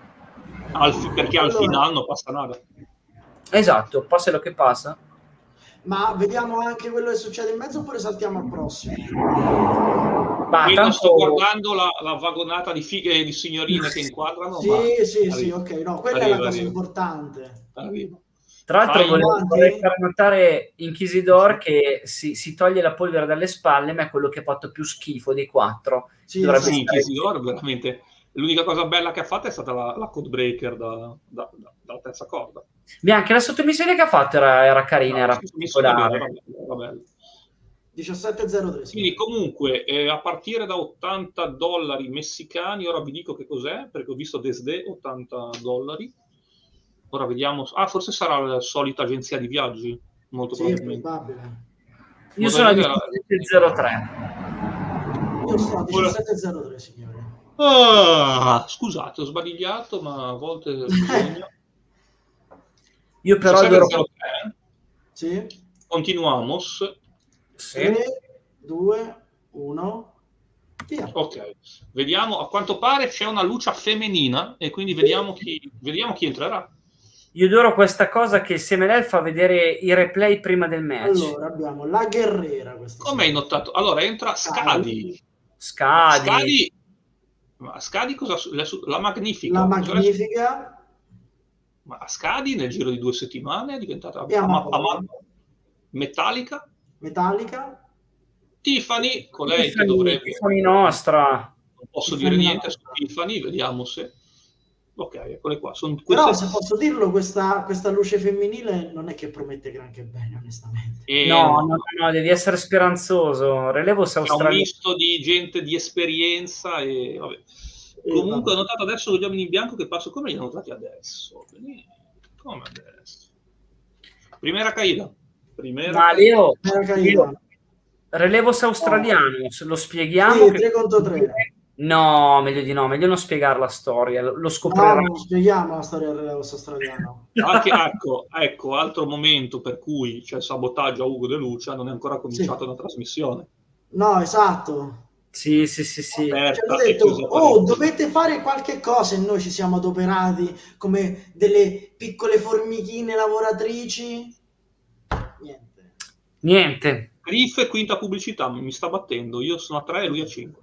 C: Al, perché allora... al finale non passa nada.
B: Esatto, passa lo che passa.
D: Ma vediamo anche quello che succede in mezzo oppure saltiamo al prossimo?
C: Ma Io tanto... sto guardando la, la, vagonata di fighe di signorine che inquadrano.
D: sì,
C: ma...
D: sì, sì, ok, no, quella arriva, è la cosa arriva. importante.
C: Arriva.
B: Tra l'altro volevo, vorrei far notare Inquisidor che si, si, toglie la polvere dalle spalle, ma è quello che ha fatto più schifo dei quattro.
C: Sì, sì Inquisidor veramente... L'unica cosa bella che ha fatto è stata la, la codebreaker da, da, da, dalla terza corda.
B: Bianca, la sottomissione che ha fatto era, era carina, no, era particolare. Era,
D: era bella. 17.03.
C: Quindi comunque eh, a partire da 80 dollari messicani, ora vi dico che cos'è, perché ho visto desde 80 dollari Ora vediamo. Ah, forse sarà la solita agenzia di viaggi. Molto sì, probabilmente.
B: Io sono a 1703.
D: Io sono a 1703, signore.
C: Ah, scusate, ho sbadigliato, ma a volte bisogna.
B: Io però.
D: Sì.
C: Continuiamo.
D: Sì. 3, 2, 1. Via.
C: Ok, vediamo. A quanto pare c'è una luce femminina e quindi vediamo chi, vediamo chi entrerà.
B: Io adoro questa cosa che Semenel fa vedere i replay prima del match.
D: Allora abbiamo la guerriera.
C: Come hai notato? Allora entra Scadi.
B: Scadi.
C: Scadi. Ma Scadi cosa? La magnifica.
D: La magnifica.
C: Ma Scadi nel giro di due settimane è diventata ama- ama- metallica.
D: Metallica.
C: Tiffany, con lei Tiffany, che dovrebbe.
B: Tiffany nostra.
C: Non posso Tiffany dire niente nostra. su Tiffany, vediamo se. Ok, eccole qua. Sono
D: queste... Però se posso dirlo, questa, questa, luce femminile non è che promette granché bene, onestamente.
B: E... No, no, no, devi essere speranzoso. Relevo se
C: È un misto di gente di esperienza e vabbè. E Comunque vabbè. ho notato adesso gli uomini in bianco che passo come li ho notati adesso. Come adesso? Primera caída. Primera
B: Ma Leo, Leo, relevo australiano, se lo spieghiamo.
D: Sì, 3 contro 3.
B: No, meglio di no, meglio non spiegare la storia, lo scopriremo. No,
D: non spieghiamo la storia del relevos australiano.
C: Anche, ecco, ecco, altro momento per cui c'è sabotaggio a Ugo De Lucia, non è ancora cominciata sì. la trasmissione.
D: No, esatto.
B: Sì, sì, sì, sì.
D: Aperta, cioè, detto, oh, dovete fare qualche cosa e noi ci siamo adoperati come delle piccole formichine lavoratrici. Niente.
B: Niente.
C: Griff quinta pubblicità, mi sta battendo. Io sono a 3 e lui a 5.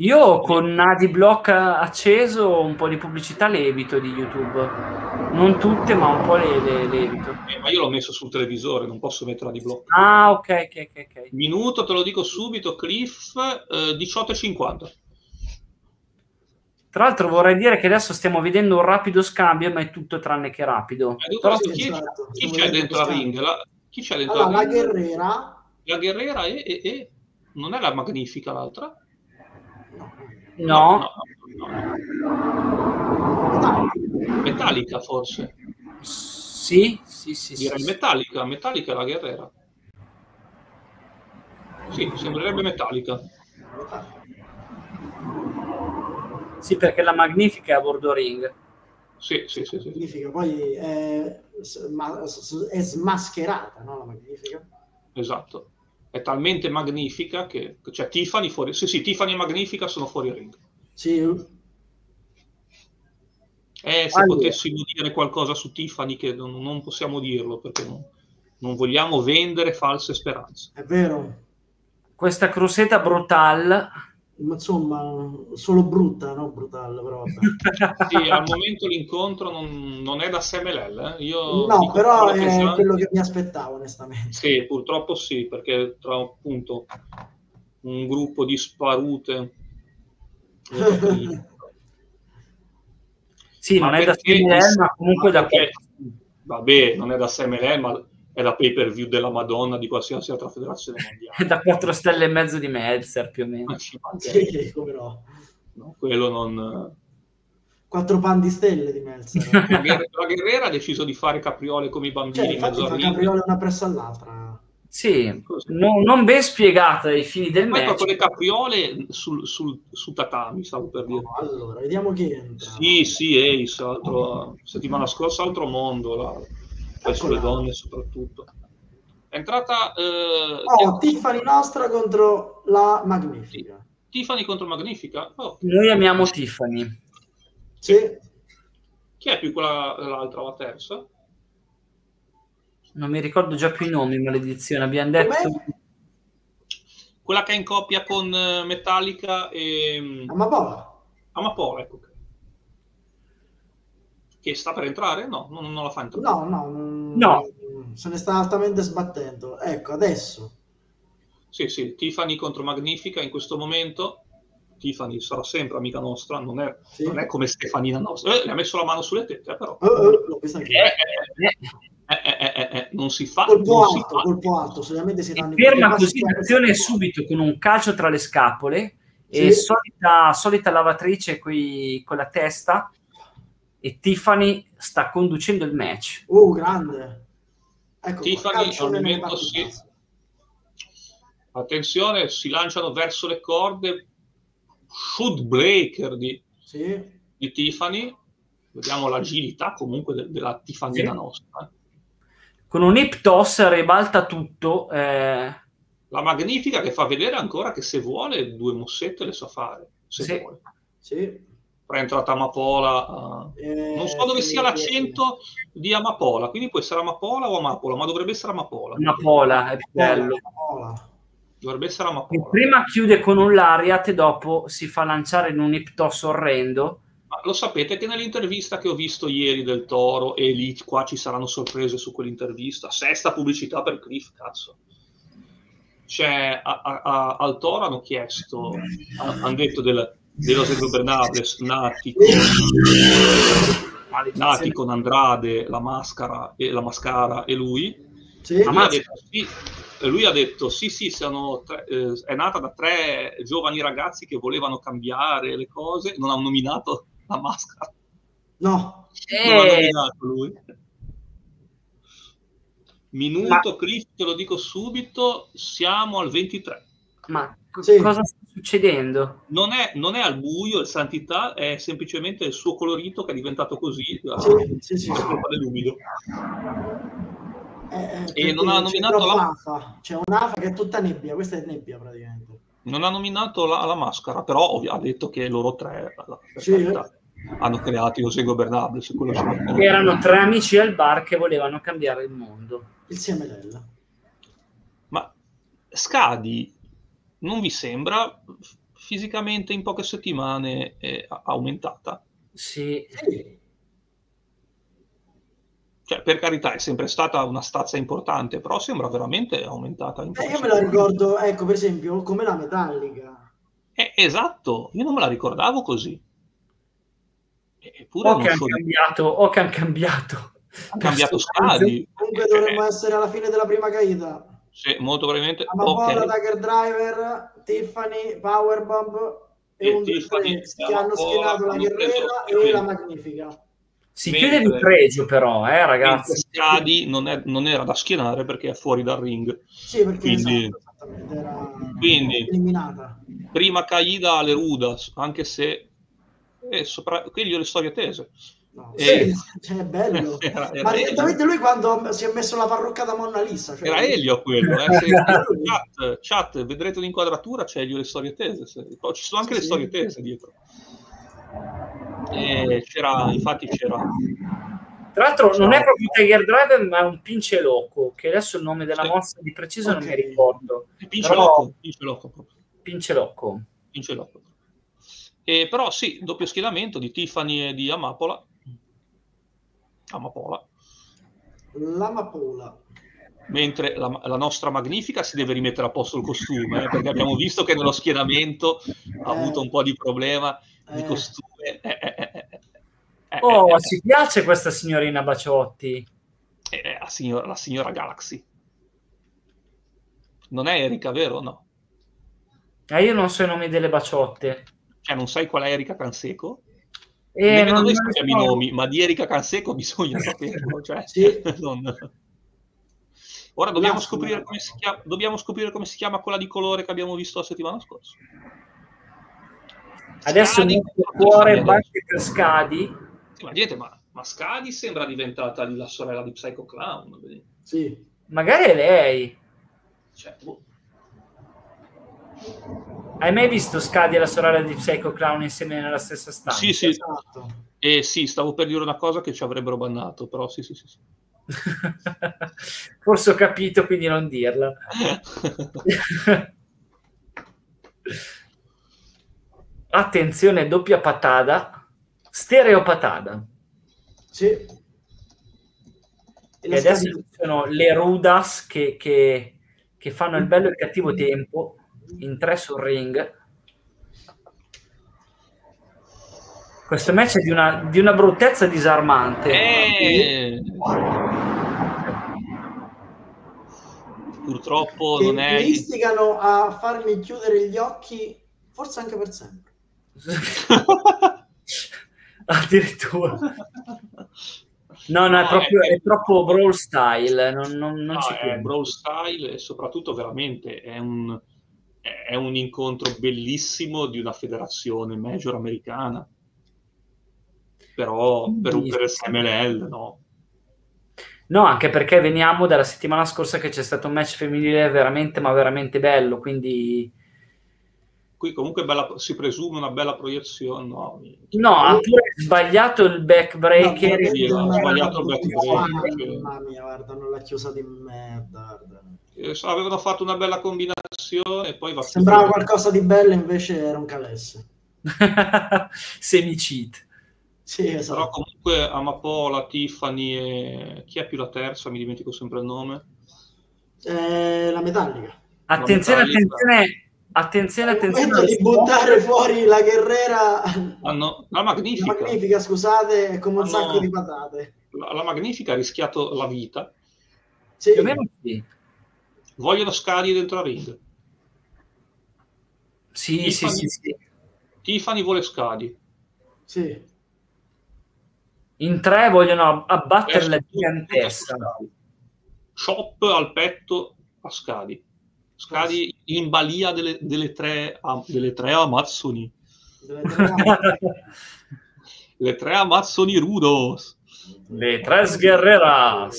B: Io con Nadiblock acceso un po' di pubblicità le evito di YouTube. Non tutte, ma un po' le, le, le evito.
C: Eh, ma io l'ho messo sul televisore, non posso mettere Nadiblock.
B: Ah, ok, ok, ok.
C: Minuto, te lo dico subito, Cliff, eh, 18,50.
B: Tra l'altro vorrei dire che adesso stiamo vedendo un rapido scambio, ma è tutto tranne che rapido.
C: Eh, Però chi, esatto, chi c'è dentro la ring? La, chi c'è dentro
D: allora, la, ring? la guerriera.
C: La guerriera e, e... non è la magnifica l'altra?
B: No.
C: no, no. Metallica forse.
B: Sì, sì, sì.
C: Direi
B: sì,
C: Metallica, Metallica è la guerrera. Sì, sembrerebbe Metallica.
B: Sì, perché la Magnifica è a bordo ring.
C: Sì, sì, sì. sì.
D: Magnifica, poi è, è smascherata, no? La Magnifica.
C: Esatto è talmente magnifica che cioè Tiffany fuori sì sì Tiffany e magnifica sono fuori ring.
D: Sì.
C: Eh, se allora. potessimo dire qualcosa su Tiffany che non, non possiamo dirlo perché non, non, vogliamo vendere false speranze.
D: È vero.
B: Questa cruseta brutal
D: insomma, solo brutta, no? Brutale, però
C: sì, al momento l'incontro non, non è da Semelel. Eh? Io
D: no, però è pesante. quello che mi aspettavo, onestamente.
C: Sì, purtroppo sì, perché tra appunto un gruppo di sparute.
B: sì, ma non è da Semelel, ma comunque da...
C: Perché, vabbè, non è da Semelel, ma è la pay per view della Madonna di qualsiasi altra federazione mondiale.
B: da 4 stelle e mezzo di Melzer più o meno.
D: Sì, come no.
C: no quello non,
D: quattro pan di stelle di Melzer.
C: la, Guerrera ha deciso di fare capriole come i bambini.
D: Cioè, infatti fa capriole una presso all'altra.
B: Sì, no, non ben spiegata ai fini del
C: Poi
B: match.
C: proprio le capriole sul, sul, su tatami, stavo per dire.
D: No, allora, vediamo chi entra.
C: Sì, sì, Ace, altro, settimana scorsa altro mondo, là. Poi sulle donne soprattutto. È entrata... Eh,
D: oh, Tiffany nostra contro la Magnifica.
C: Tiffany contro Magnifica? Oh.
B: Noi amiamo Tiffany.
D: Sì.
C: Chi è più quella l'altra, la terza?
B: Non mi ricordo già più i nomi, maledizione. Abbiamo detto...
D: Com'è?
C: Quella che è in coppia con eh, Metallica e...
D: Amapola.
C: Amapola, ecco. Che sta per entrare? No, non, non la fa entrare.
D: No, no,
B: No.
D: Se ne sta altamente sbattendo. Ecco, adesso.
C: Sì, sì, Tiffany contro Magnifica in questo momento. Tiffany sarà sempre amica nostra, non è,
D: Sì.
C: non è come Stefanina nostra. Eh, le ha messo la mano sulle tette, eh, però. Eh, eh, non si fa.
D: Colpo
C: non si
D: alto,
C: fa.
D: colpo alto. Solitamente si
B: E
D: danno
B: ferma così l'azione subito con un calcio tra le scapole e
D: Sì.
B: solita, solita lavatrice coi- con la testa e Tiffany sta conducendo il match.
D: Uh, grande. Ecco,
C: Tiffany al momento
D: basse.
C: Attenzione, si lanciano verso le corde. Shoot breaker di,
D: Sì.
C: di Tiffany. Vediamo l'agilità comunque de- della Tiffanyina
B: Sì.
C: nostra.
B: Con un hip toss ribalta tutto. eh,
C: La magnifica che fa vedere ancora che se vuole due mossette le sa fare. Se
B: Sì.
C: vuole.
D: Sì.
C: Poi è entrata Amapola. eh,
D: Eh,
C: Non so dove
D: sì,
C: sia
D: sì.
C: l'accento di Amapola, quindi può essere Amapola o Amapola, ma dovrebbe essere Amapola.
B: una pola, è bello.
D: Amapola.
C: Dovrebbe essere
B: E
C: Amapola.
B: prima chiude con un lariat e dopo si fa lanciare in un hip toss orrendo.
C: Ma lo sapete che nell'intervista che ho visto ieri del Toro, e lì qua ci saranno sorprese su quell'intervista, sesta pubblicità per Cliff, cazzo. C'è, a- a- a- al Toro hanno chiesto, hanno detto del, dello Gobernables nati con, nati con Andrade, la maschera e la mascara e lui,
D: Sì.
C: lui ha detto sì, lui ha detto sì sì tre- eh, è nata da tre giovani ragazzi che volevano cambiare le cose non ha nominato la maschera.
D: No.
C: non ha
B: Eh,
C: nominato lui. Minuto
B: Ma-
C: Cliff te lo dico subito siamo al 23
B: ma
D: Sì.
B: cosa sta succedendo?
C: non è, non è al buio il santità è semplicemente il suo colorito che è diventato così ah,
D: Sì, sì, sì.
C: colpa dell'umido
D: Eh, eh,
C: E non ha nominato la-
D: afa. C'è un'afa che è tutta nebbia, questa è nebbia praticamente.
C: non ha nominato la, la maschera però ovvio, ha detto che loro tre per
D: Sì.
C: hanno creato José Gobernables quello ci manca.
B: Erano tre amici al bar che volevano cambiare il mondo.
D: Il CML.
C: Ma Scadi non vi sembra fisicamente in poche settimane è aumentata?
B: Sì,
D: Sì.
C: Cioè, per carità, è sempre stata una stazza importante, però sembra veramente aumentata. In
D: Eh, io me la ricordo, ecco, per esempio, come la Metallica.
C: Eh, esatto, io non me la ricordavo così. Eppure
B: o che hanno
C: so
B: cambiato, o che hanno cambiato.
C: ha cambiato. Scadi.
D: Comunque dovremmo
C: eh,
D: essere alla fine della prima caída.
C: Sì, molto probabilmente.
D: Amapola,
C: ok.
D: Dagger Driver, Tiffany, Powerbomb e,
C: E
D: un
C: Tiffany,
D: che hanno schienato la Guerrera e la Magnifica.
B: Si
C: Mentre-
B: chiude di pregio però, eh ragazzi.
C: Scadi non, è- non era da schienare perché è fuori dal ring.
D: Sì, perché
C: Quindi-
D: esatto, era
C: Quindi-
D: eliminata.
C: prima caída alle Rudas, anche se eh, sopra... qui le storie tese.
D: No.
C: Eh.
D: Sì, cioè, è bello.
C: Era, era
D: Ma direttamente lui quando si è messo la parrucca da Monna Lisa. Cioè,
C: Era Elio quello. Eh. Se- chat, chat, vedrete l'inquadratura, c'è Elio le storie tese. Se- poi Ci sono anche
D: Sì,
C: le
D: sì.
C: storie tese dietro. E c'era, infatti c'era...
B: Tra l'altro non è proprio Tiger Driver, ma è un pince loco, che adesso il nome della
C: Sì.
B: mossa di preciso non
D: Ok.
B: mi ricordo.
C: Pince
B: Però-
C: loco, pince loco proprio.
B: Pince loco.
C: Pince loco. E però sì, doppio schieramento di Tiffany e di Amapola. Amapola.
D: L'Amapola.
C: mentre la, la nostra magnifica si deve rimettere a posto il costume, eh, perché abbiamo visto che nello schieramento ha avuto un po' di problema di
D: Eh.
C: costume. Eh, eh,
B: Oh, ci piace questa signorina Baciotti.
C: eh, la, signora, la signora Galaxy. Non è Erika, vero? No.
B: Eh, io non so i nomi delle Baciotte.
C: Cioè, non sai qual è Erika Canseco? E Nemmeno noi sappiamo i nomi, ma di Erika Canseco bisogna saperlo. Cioè, sì. non... Ora dobbiamo scoprire, chiama, dobbiamo scoprire, come si chiama, quella di colore che abbiamo visto la settimana scorsa.
B: Adesso mi cuore batte per Scadi.
C: Sì, ma, niente, ma, ma Scadi sembra diventata la sorella di Psycho Clown.
B: Sì. Magari è lei. Cioè, boh. Hai mai visto Scadi e la sorella di Psycho Clown insieme nella stessa stanza?
C: Sì, sì. Esatto. Eh, sì, stavo per dire una cosa che ci avrebbero bannato, però sì, sì, sì. sì.
B: Forse ho capito, quindi non dirla. Attenzione, doppia patada, stereo patada.
D: Sì. E,
B: e adesso ci sono le Rudas che, che, che fanno il bello e il cattivo tempo in tre sul ring. Questo match è di una, di una bruttezza disarmante.
C: Eh. Purtroppo
D: che
C: non è.
D: Mi istigano a farmi chiudere gli occhi, forse anche per sempre.
B: Addirittura. No, no, è, proprio, è, è troppo brawl style. Non, non, non
C: no, è brawl style e soprattutto veramente è un, è un incontro bellissimo di una federazione major americana però per rompere il SMLL no.
B: No, anche perché veniamo dalla settimana scorsa che c'è stato un match femminile veramente, ma veramente bello, quindi...
C: Qui comunque bella, si presume una bella proiezione, no?
B: No, ha pure sbagliato il backbreaker. No,
C: sì, ha sbagliato il backbreaker.
D: Mamma mia, guarda, non l'ha chiusa di merda.
C: Eh, avevano fatto una bella combinazione e poi va
D: Sembrava qualcosa di bello, invece era un calesse.
B: Semi-cheat.
D: Sì, esatto.
C: Però comunque Amapola, Tiffany e chi è più la terza? Mi dimentico sempre il nome.
D: Eh, la metallica.
B: Attenzione, la metallica. attenzione, attenzione, attenzione.
D: di buttare fuori la guerrera.
C: Hanno, la magnifica.
D: La magnifica, scusate, come un hanno, sacco di patate.
C: La, la, magnifica ha rischiato la vita.
B: Sì. Più o meno sì.
C: Vogliono scadi dentro la ring.
B: Sì, Tiffany, sì, sì.
C: Tiffany vuole scadi.
D: Sì
B: in tre vogliono abbattere la gigantessa.
C: Shop al petto a Scadi. Scadi in balia delle, delle, tre, delle tre Amazzoni. Le tre Amazzoni rudos.
B: Le tres guerreras.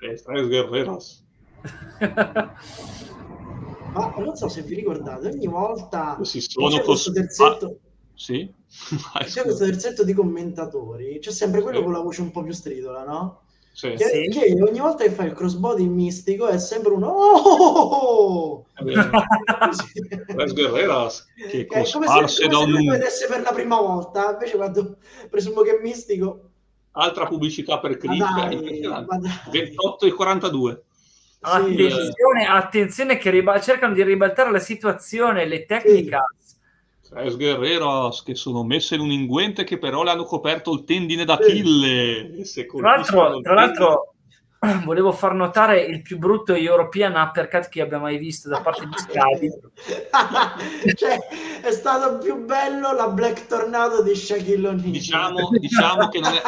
C: Le tres guerreras.
D: Ma non so se vi ricordate, ogni volta
C: si sono cos- terzetto... ah, sì?
D: c'è questo terzetto di commentatori, c'è sempre quello sì. con la voce un po' più stridola, no?
C: Sì.
D: Che, sì. che, ogni volta che fa il crossbody mistico è sempre un oh!
C: Les Guerreras che
D: è come se, come da un... se vedesse per la prima volta invece quando presumo che è mistico
C: altra pubblicità per click 28 e 42
B: attenzione, attenzione che riba- cercano di ribaltare la situazione le tecniche
C: Tres Guerreros che sono messe in un inguente che però le hanno coperto il tendine d'Achille.
B: Tra l'altro, tra l'altro volevo far notare il più brutto European uppercut che abbia mai visto da parte di Scadi.
D: cioè, è stato più bello la Black Tornado di Shaquille O'Neal.
C: Diciamo, diciamo, che non è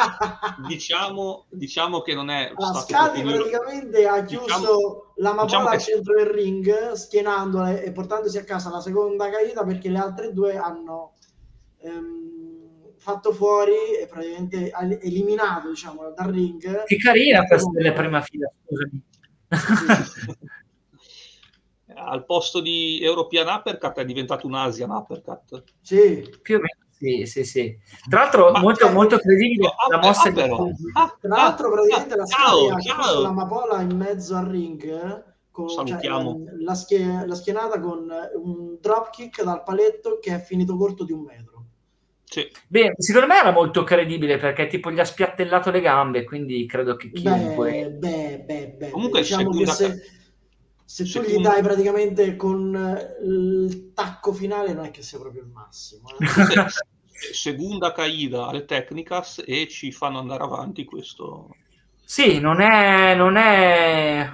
C: diciamo, diciamo che non è
D: Scadi praticamente ha chiuso diciamo, la Mapola diciamo al centro del ring schienandola e portandosi a casa la seconda caduta perché le altre due hanno ehm, fatto fuori e praticamente eliminato diciamo, dal ring.
B: Che carina questa della prima fila, scusami.
C: Al posto di European Uppercut è diventato un Asian Uppercut.
D: Sì.
B: Più o meno. Sì, sì, sì. Tra l'altro, Ma molto, cioè, molto credibile no, la mossa ah,
D: però. Ah, Tra l'altro, ah, praticamente ah, la ciao, ciao. la Mapola in mezzo al ring. Con, cioè, la, schie- la schienata con un dropkick dal paletto che è finito corto di un metro.
B: Sì. Beh, secondo me era molto credibile perché tipo gli ha spiattellato le gambe, quindi credo che chiunque...
D: Beh, beh, beh,
C: Comunque diciamo che
D: se, se tu gli dai praticamente con il tacco finale non è che sia proprio il massimo.
C: Eh. Segunda caída alle Technicas e ci fanno andare avanti questo...
B: Sì, non è... Non è...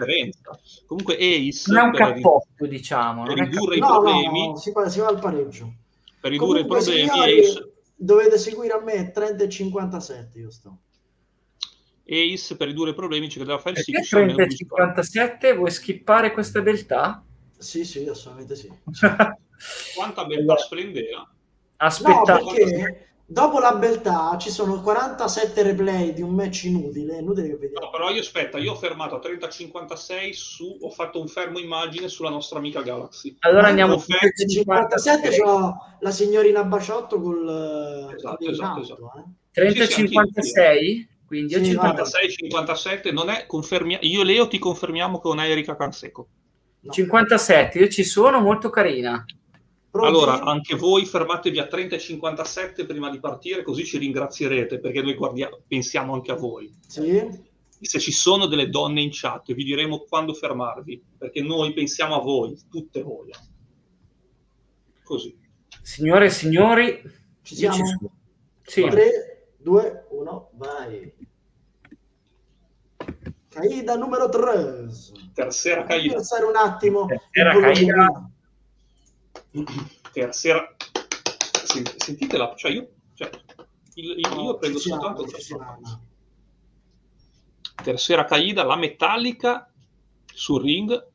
C: Comunque Ace...
B: Non è un cappotto, diciamo.
C: Per ridurre i problemi...
D: No, no, si, va, si va al pareggio.
C: Per ridurre Comunque, i problemi signori... Ace
D: dovete seguire a me 30 e 57 io sto.
C: Ace per ridurre i problemi ci deve fare il
B: Perché 30 e 57 vuoi skippare questa beltà?
D: Sì, sì, assolutamente sì.
C: Quanta beltà splendeva.
B: Aspetta,
D: No, perché dopo la beltà ci sono 47 replay di un match inutile, inutile che
C: No,
D: vediamo.
C: però io aspetta, io ho fermato a 30-56 su, ho fatto un fermo immagine sulla nostra amica Galaxy.
B: allora andiamo
C: fatto
D: 57 c'ho la signorina Baciotto col
C: Esatto, esatto, esatto.
D: eh.
B: 30 e
C: Sì, sì, anch'io.
B: 56? Quindi io
D: Sì,
B: 50
C: 56-57 non è confermi- io e Leo ti confermiamo che non è Erika Canseco.
D: No.
B: 57, io ci sono, molto carina.
D: Pronti?
C: Allora, anche voi fermatevi a 30 e 57 prima di partire, così ci ringrazierete perché noi guardiamo, pensiamo anche a voi.
D: Sì.
C: E se ci sono delle donne in chat, vi diremo quando fermarvi, perché noi pensiamo a voi, tutte voi. Così.
B: Signore e signori,
D: Ci siamo?
B: ci sono. Sì.
D: 3, 2, 1, vai. Caida numero 3.
C: Terza caída.
D: Pensare un attimo.
B: Terza
D: il volume.
B: caída.
C: Terza. Sen- Sentitela, cioè io, cioè, il- il- io prendo soltanto questo. Terza caída, la metallica sul ring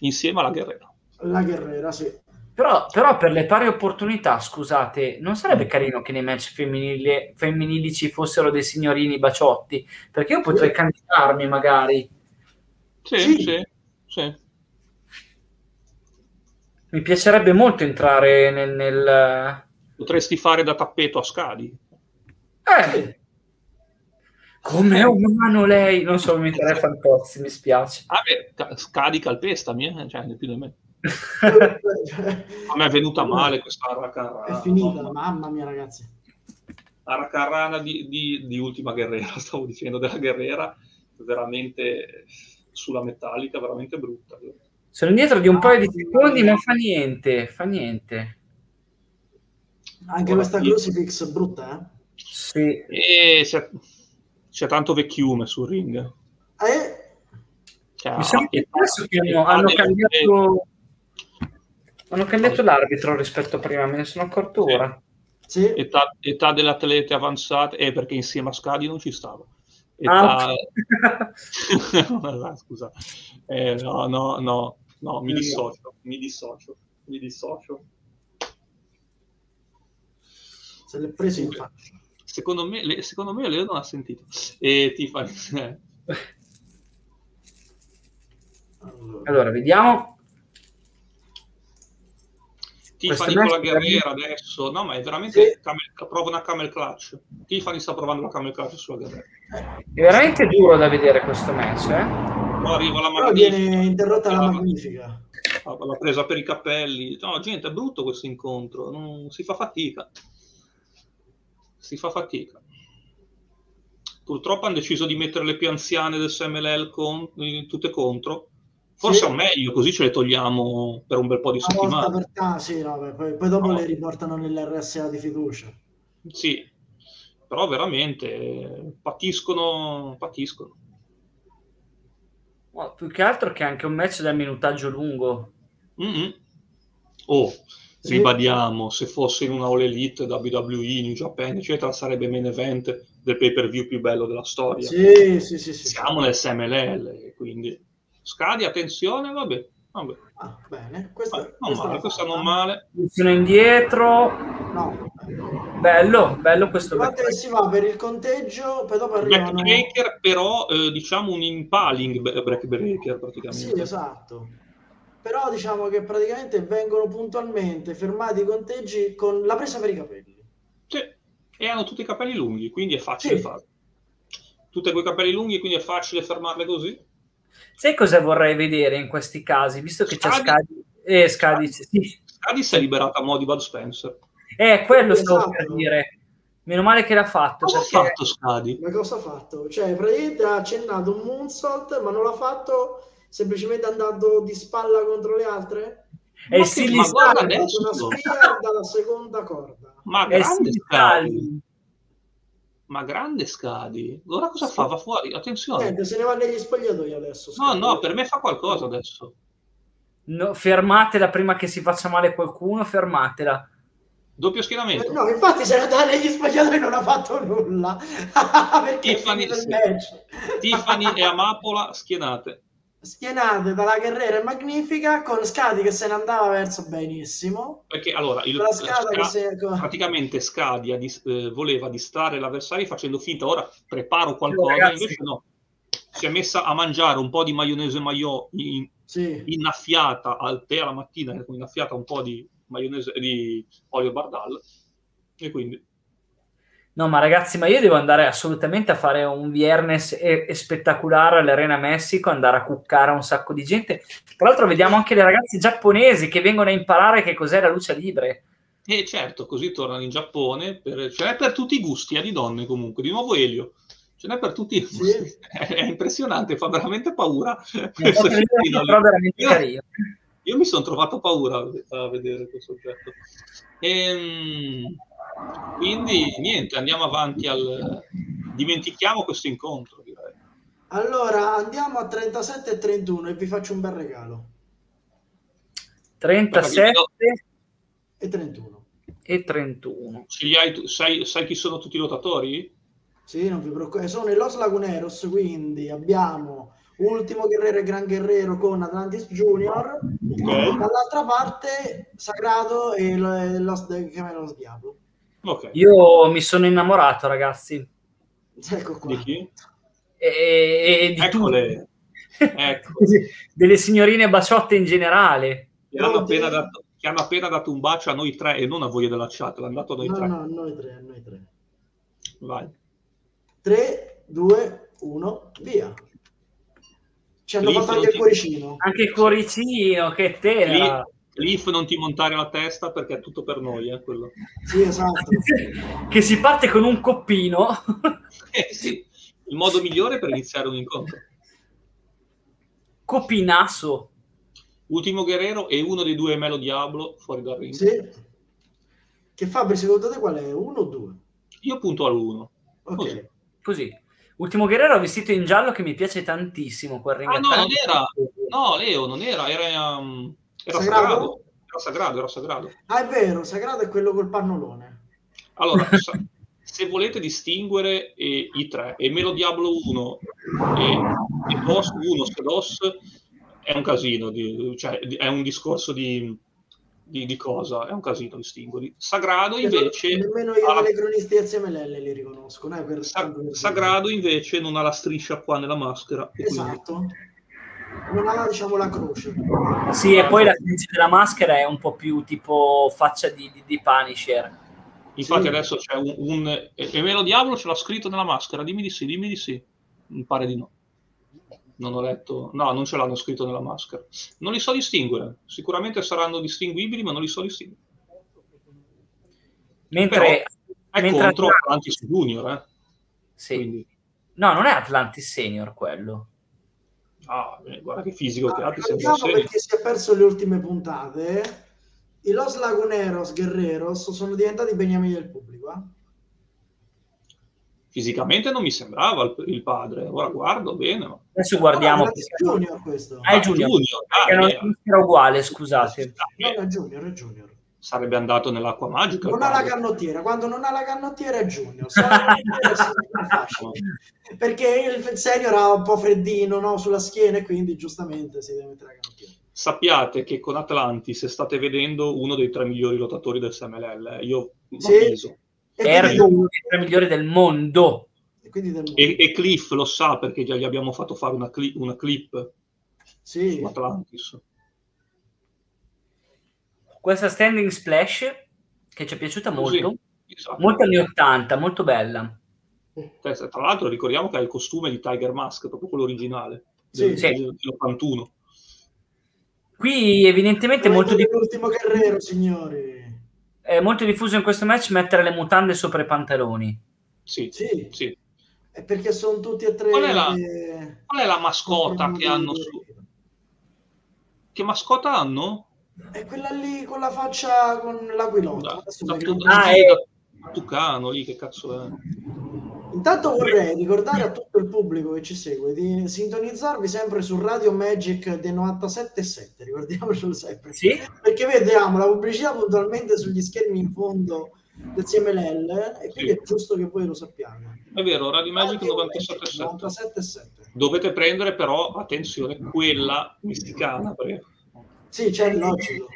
C: insieme alla guerrera.
D: La guerrera, sì.
B: Però, però per le pari opportunità, scusate, non sarebbe carino che nei match femminili, femminili ci fossero dei signorini baciotti? Perché io potrei
D: Sì.
B: candidarmi magari.
C: Sì,
D: Sì.
C: sì, sì.
B: Mi piacerebbe molto entrare nel... nel-
C: Potresti fare da tappeto a Scadi.
B: Eh, come è umano lei? Non so, mi metterei Fantozzi, mi spiace.
C: Ah, beh, ca- Scadi calpestami, eh? cioè, più né meno. A me è venuta male questa aracarrana.
D: È finita,
C: no?
D: mamma mia, ragazzi.
C: Aracarrana di, di, di Ultima Guerrera, stavo dicendo, della Guerrera, veramente sulla metallica, veramente brutta.
B: Sono indietro di un paio di secondi, ma fa niente, fa niente.
D: Anche questa crucifix brutta, eh?
B: Sì.
C: E c'è, c'è tanto vecchiume sul ring.
D: Eh,
C: Cioè,
B: Mi sembra che adesso che hanno,
C: età
B: hanno
C: delle-
B: cambiato hanno cambiato l'arbitro rispetto a prima, me ne sono accorto
C: Sì.
B: ora.
D: sì.
C: età, età delle atlete avanzate, eh, perché insieme a Scadi non ci stava.
B: Ah,
C: Età... Ah, Scusa, Eh, no, no, no, no, mi
B: No.
C: dissocio, mi dissocio, mi dissocio.
D: Se l'è preso in faccia.
C: Secondo me, le- secondo me Leo non ha sentito. E ti fa... eh,
D: Allora.
B: Vediamo.
C: Tiffany con la guerriera adesso, no, ma è veramente
D: Sì.
C: Prova una camel clutch. Tiffany sta provando la camel clutch sulla guerriera.
B: È veramente duro da vedere questo match, eh?
C: Poi arriva la
D: Però viene
C: magnifica.
D: interrotta la
C: La-
D: magnifica.
C: l'ha presa per i capelli. No, gente, è brutto questo incontro. Non, si fa fatica. Si fa fatica. Purtroppo hanno deciso di mettere le più anziane del SMLL con, eh, tutte contro. Forse
D: Sì.
C: è meglio, così ce le togliamo per un bel po' di
D: Una volta
C: settimane.
D: per ta- sì, no, beh, poi, poi dopo
C: No.
D: le riportano nell'RSA di fiducia.
C: Sì, però veramente patiscono, patiscono.
B: Oh, più che altro che anche un match dal minutaggio lungo.
C: Mm-mm. Oh,
D: Sì.
C: ribadiamo, se fosse in una All Elite, WWE, New Japan, eccetera, sarebbe main event del pay per view più bello della storia.
D: Sì, sì, sì, sì.
C: Siamo nel SMLL, quindi scadi, attenzione, vabbè. vabbè.
D: Ah, bene. Questa,
C: Vabbè, non male,
D: l'ho
C: questa non male.
B: Sono indietro.
D: No.
B: Bello, bello questo
D: Guardate si va per il conteggio, poi dopo arrivano...
C: Backbreaker, però, eh, diciamo un impaling backbreaker praticamente.
D: Sì, esatto. Però diciamo che praticamente vengono puntualmente fermati i conteggi con la presa per i capelli.
C: Sì, e hanno tutti i capelli lunghi, quindi è facile
D: Sì.
C: farlo. Tutte quei capelli lunghi, quindi è facile fermarle così.
B: Sai cosa vorrei vedere in questi casi? Visto che c'è
C: Scadi.
B: Scadi. Eh, Scadi, sì.
C: Scadi si è liberata a mo' di Bud Spencer.
B: Eh, quello stavo
D: Esatto.
B: per dire. Meno male che l'ha fatto.
C: Cosa ha fatto Scadi?
D: Ma cosa ha fatto? Cioè, praticamente ha accennato un moonsault, ma non l'ha fatto semplicemente andando di spalla contro le altre?
B: È
C: Ma
B: sì,
C: che-
B: li
C: ma
B: sta-
C: guarda
D: Ha fatto
C: adesso.
D: una spear dalla seconda corda.
C: Ma grande
B: sì,
C: Scadi.
B: Scadi.
C: Ma grande Scadi. Allora cosa fa? Va fuori? Attenzione.
D: Niente, se ne va negli spogliatoi adesso.
C: No,
D: scusa.
C: no, per me fa qualcosa adesso.
B: No, fermatela prima che si faccia male qualcuno, fermatela.
C: Doppio schienamento.
D: No, infatti se era negli spogliatoi non ha fatto nulla. Perché
C: Tiffany. Tiffany e Amapola schienate.
D: Schienate dalla Guerrera è magnifica, con Scadi che se ne andava verso benissimo.
C: Perché allora, il, la Sca- se... praticamente Scadia dis- eh, voleva distrarre l'avversario facendo finta, ora preparo qualcosa, invece no. Si è messa a mangiare un po' di maionese maio in, sì. innaffiata al tè alla mattina, innaffiata un po' di maionese di olio bardal e quindi
B: No, ma ragazzi, ma io devo andare assolutamente a fare un viernes e- e spettacolare all'Arena Messico, andare a cuccare un sacco di gente. Tra l'altro vediamo anche le ragazze giapponesi che vengono a imparare che cos'è la luce libre.
C: E certo, così tornano in Giappone, per... ce n'è per tutti i gusti, eh, di donne comunque. Di nuovo Elio, ce n'è per tutti i gusti. Sì. È impressionante, fa veramente paura.
B: Però veramente carino.
C: Io mi sono trovato paura a vedere questo oggetto. Ehm, quindi niente, andiamo avanti al... Dimentichiamo questo incontro, direi.
D: Allora, andiamo a 37 e 31 e vi faccio un bel regalo.
B: 37
D: e 31.
B: E 31.
C: Hai, sai, sai chi sono tutti i lottatori?
D: Sì, non vi preoccupate. Sono i Los Laguneros, quindi abbiamo Ultimo Guerrero e Gran Guerrero con Atlantis Junior. Okay. Dall'altra parte Sagrado e Los, Los Diablo.
B: Okay. Io mi sono innamorato, ragazzi.
D: Ecco qua.
C: Di chi?
B: E, e, e di
C: Eccole. Ecco.
B: Delle signorine baciotte in generale.
C: Che hanno, appena dato, che hanno appena dato un bacio a noi tre e non a voi della chat, l'hanno dato a noi
D: no,
C: tre.
D: No, noi tre, a noi tre.
C: Vai.
D: 3, 2, 1, via. Ci hanno Cliff fatto anche il cuoricino.
B: Anche il cuoricino, che tela.
C: Cliff, non ti montare la testa perché è tutto per noi, eh, quello.
D: Sì, esatto.
B: che si parte con un coppino.
C: eh, sì, il modo migliore per iniziare un incontro.
B: Copinasso.
C: Ultimo guerrero e uno dei due Melo Diablo fuori dal ring.
D: Sì. Che Fabri, secondo te qual è? Uno o due?
C: Io punto all'uno.
D: Ok.
B: Così. Così. Ultimo Guerrero vestito in giallo che mi piace tantissimo. Quel
C: ah, no, non era. No, Leo, non era. Era, um, era sagrado? sagrado? Era sagrado, era sagrado.
D: Ah, è vero, sagrado è quello col pannolone.
C: Allora, se volete distinguere eh, i tre, e Melo Diablo 1 e, e Boss 1, Sedos, è un casino, di, cioè è un discorso di di, di, cosa, è un casino distinguere. Sagrado invece...
D: Nemmeno io alla... le croniste SMLL li riconosco. Eh, per
C: Sa- Sagrado invece non ha la striscia qua nella maschera.
D: Esatto. Quindi... Non ha diciamo la croce.
B: Sì, e poi la striscia della maschera è un po' più tipo faccia di, di, di Punisher.
C: Infatti sì. adesso c'è un... un... E Melo Diavolo ce l'ha scritto nella maschera, dimmi di sì, dimmi di sì. Mi pare di no non ho letto, no, non ce l'hanno scritto nella maschera. Non li so distinguere, sicuramente saranno distinguibili, ma non li so distinguere.
B: Mentre
C: Però è mentre contro Atlantis Junior, eh?
B: Sì. Quindi... No, non è Atlantis Senior quello.
C: Ah, guarda che fisico che ha.
D: Diciamo perché si è perso le ultime puntate. I Los Laguneros Guerreros sono diventati beniamini del pubblico. Eh?
C: Fisicamente non mi sembrava il, il padre. Ora guardo bene. Ma...
B: Adesso guardiamo.
D: È Junior questo.
B: Ah, è Junior. junior ah, non era uguale, scusate.
D: No, è Junior, è Junior.
C: Sarebbe andato nell'acqua magica.
D: Non ha la canottiera. Quando non ha la canottiera è Junior. Perché il senior ha un po' freddino no? sulla schiena e quindi giustamente si deve mettere la canottiera.
C: Sappiate che con Atlantis state vedendo uno dei tre migliori lottatori del SMLL. Io
D: sì. avviso
B: Ergo uno dei tre migliori del mondo.
C: E, del... e, e, Cliff lo sa perché già gli abbiamo fatto fare una, cli- una clip
D: sì.
C: su Atlantis.
B: Questa standing splash che ci è piaciuta molto, sì, esatto. molto anni 80, molto bella.
C: Tra l'altro ricordiamo che ha il costume di Tiger Mask, proprio quello originale,
D: sì,
C: del, sì. dell'81.
B: Qui evidentemente molto
D: di... L'ultimo guerrero, signori
B: è molto diffuso in questo match mettere le mutande sopra i pantaloni.
C: Sì, sì. sì.
D: È perché sono tutti e tre...
C: Qual è la, qual è la mascotta che hanno su... Che mascotta hanno?
D: È quella lì con la faccia con l'aquilotto.
C: Da, da, ah, è... Tucano lì, che cazzo è?
D: Intanto vorrei ricordare a tutto il pubblico che ci segue di sintonizzarvi sempre su Radio Magic dei 97.7, ricordiamocelo sempre.
B: Sì?
D: Perché vediamo la pubblicità puntualmente sugli schermi in fondo del CMLL e quindi
C: Sì.
D: è giusto che voi lo sappiate.
C: È vero, Radio Magic
D: Radio
C: 97.7.
D: 97.7.
C: Dovete prendere però, attenzione, quella misticana. Perché...
D: Sì, c'è il logico.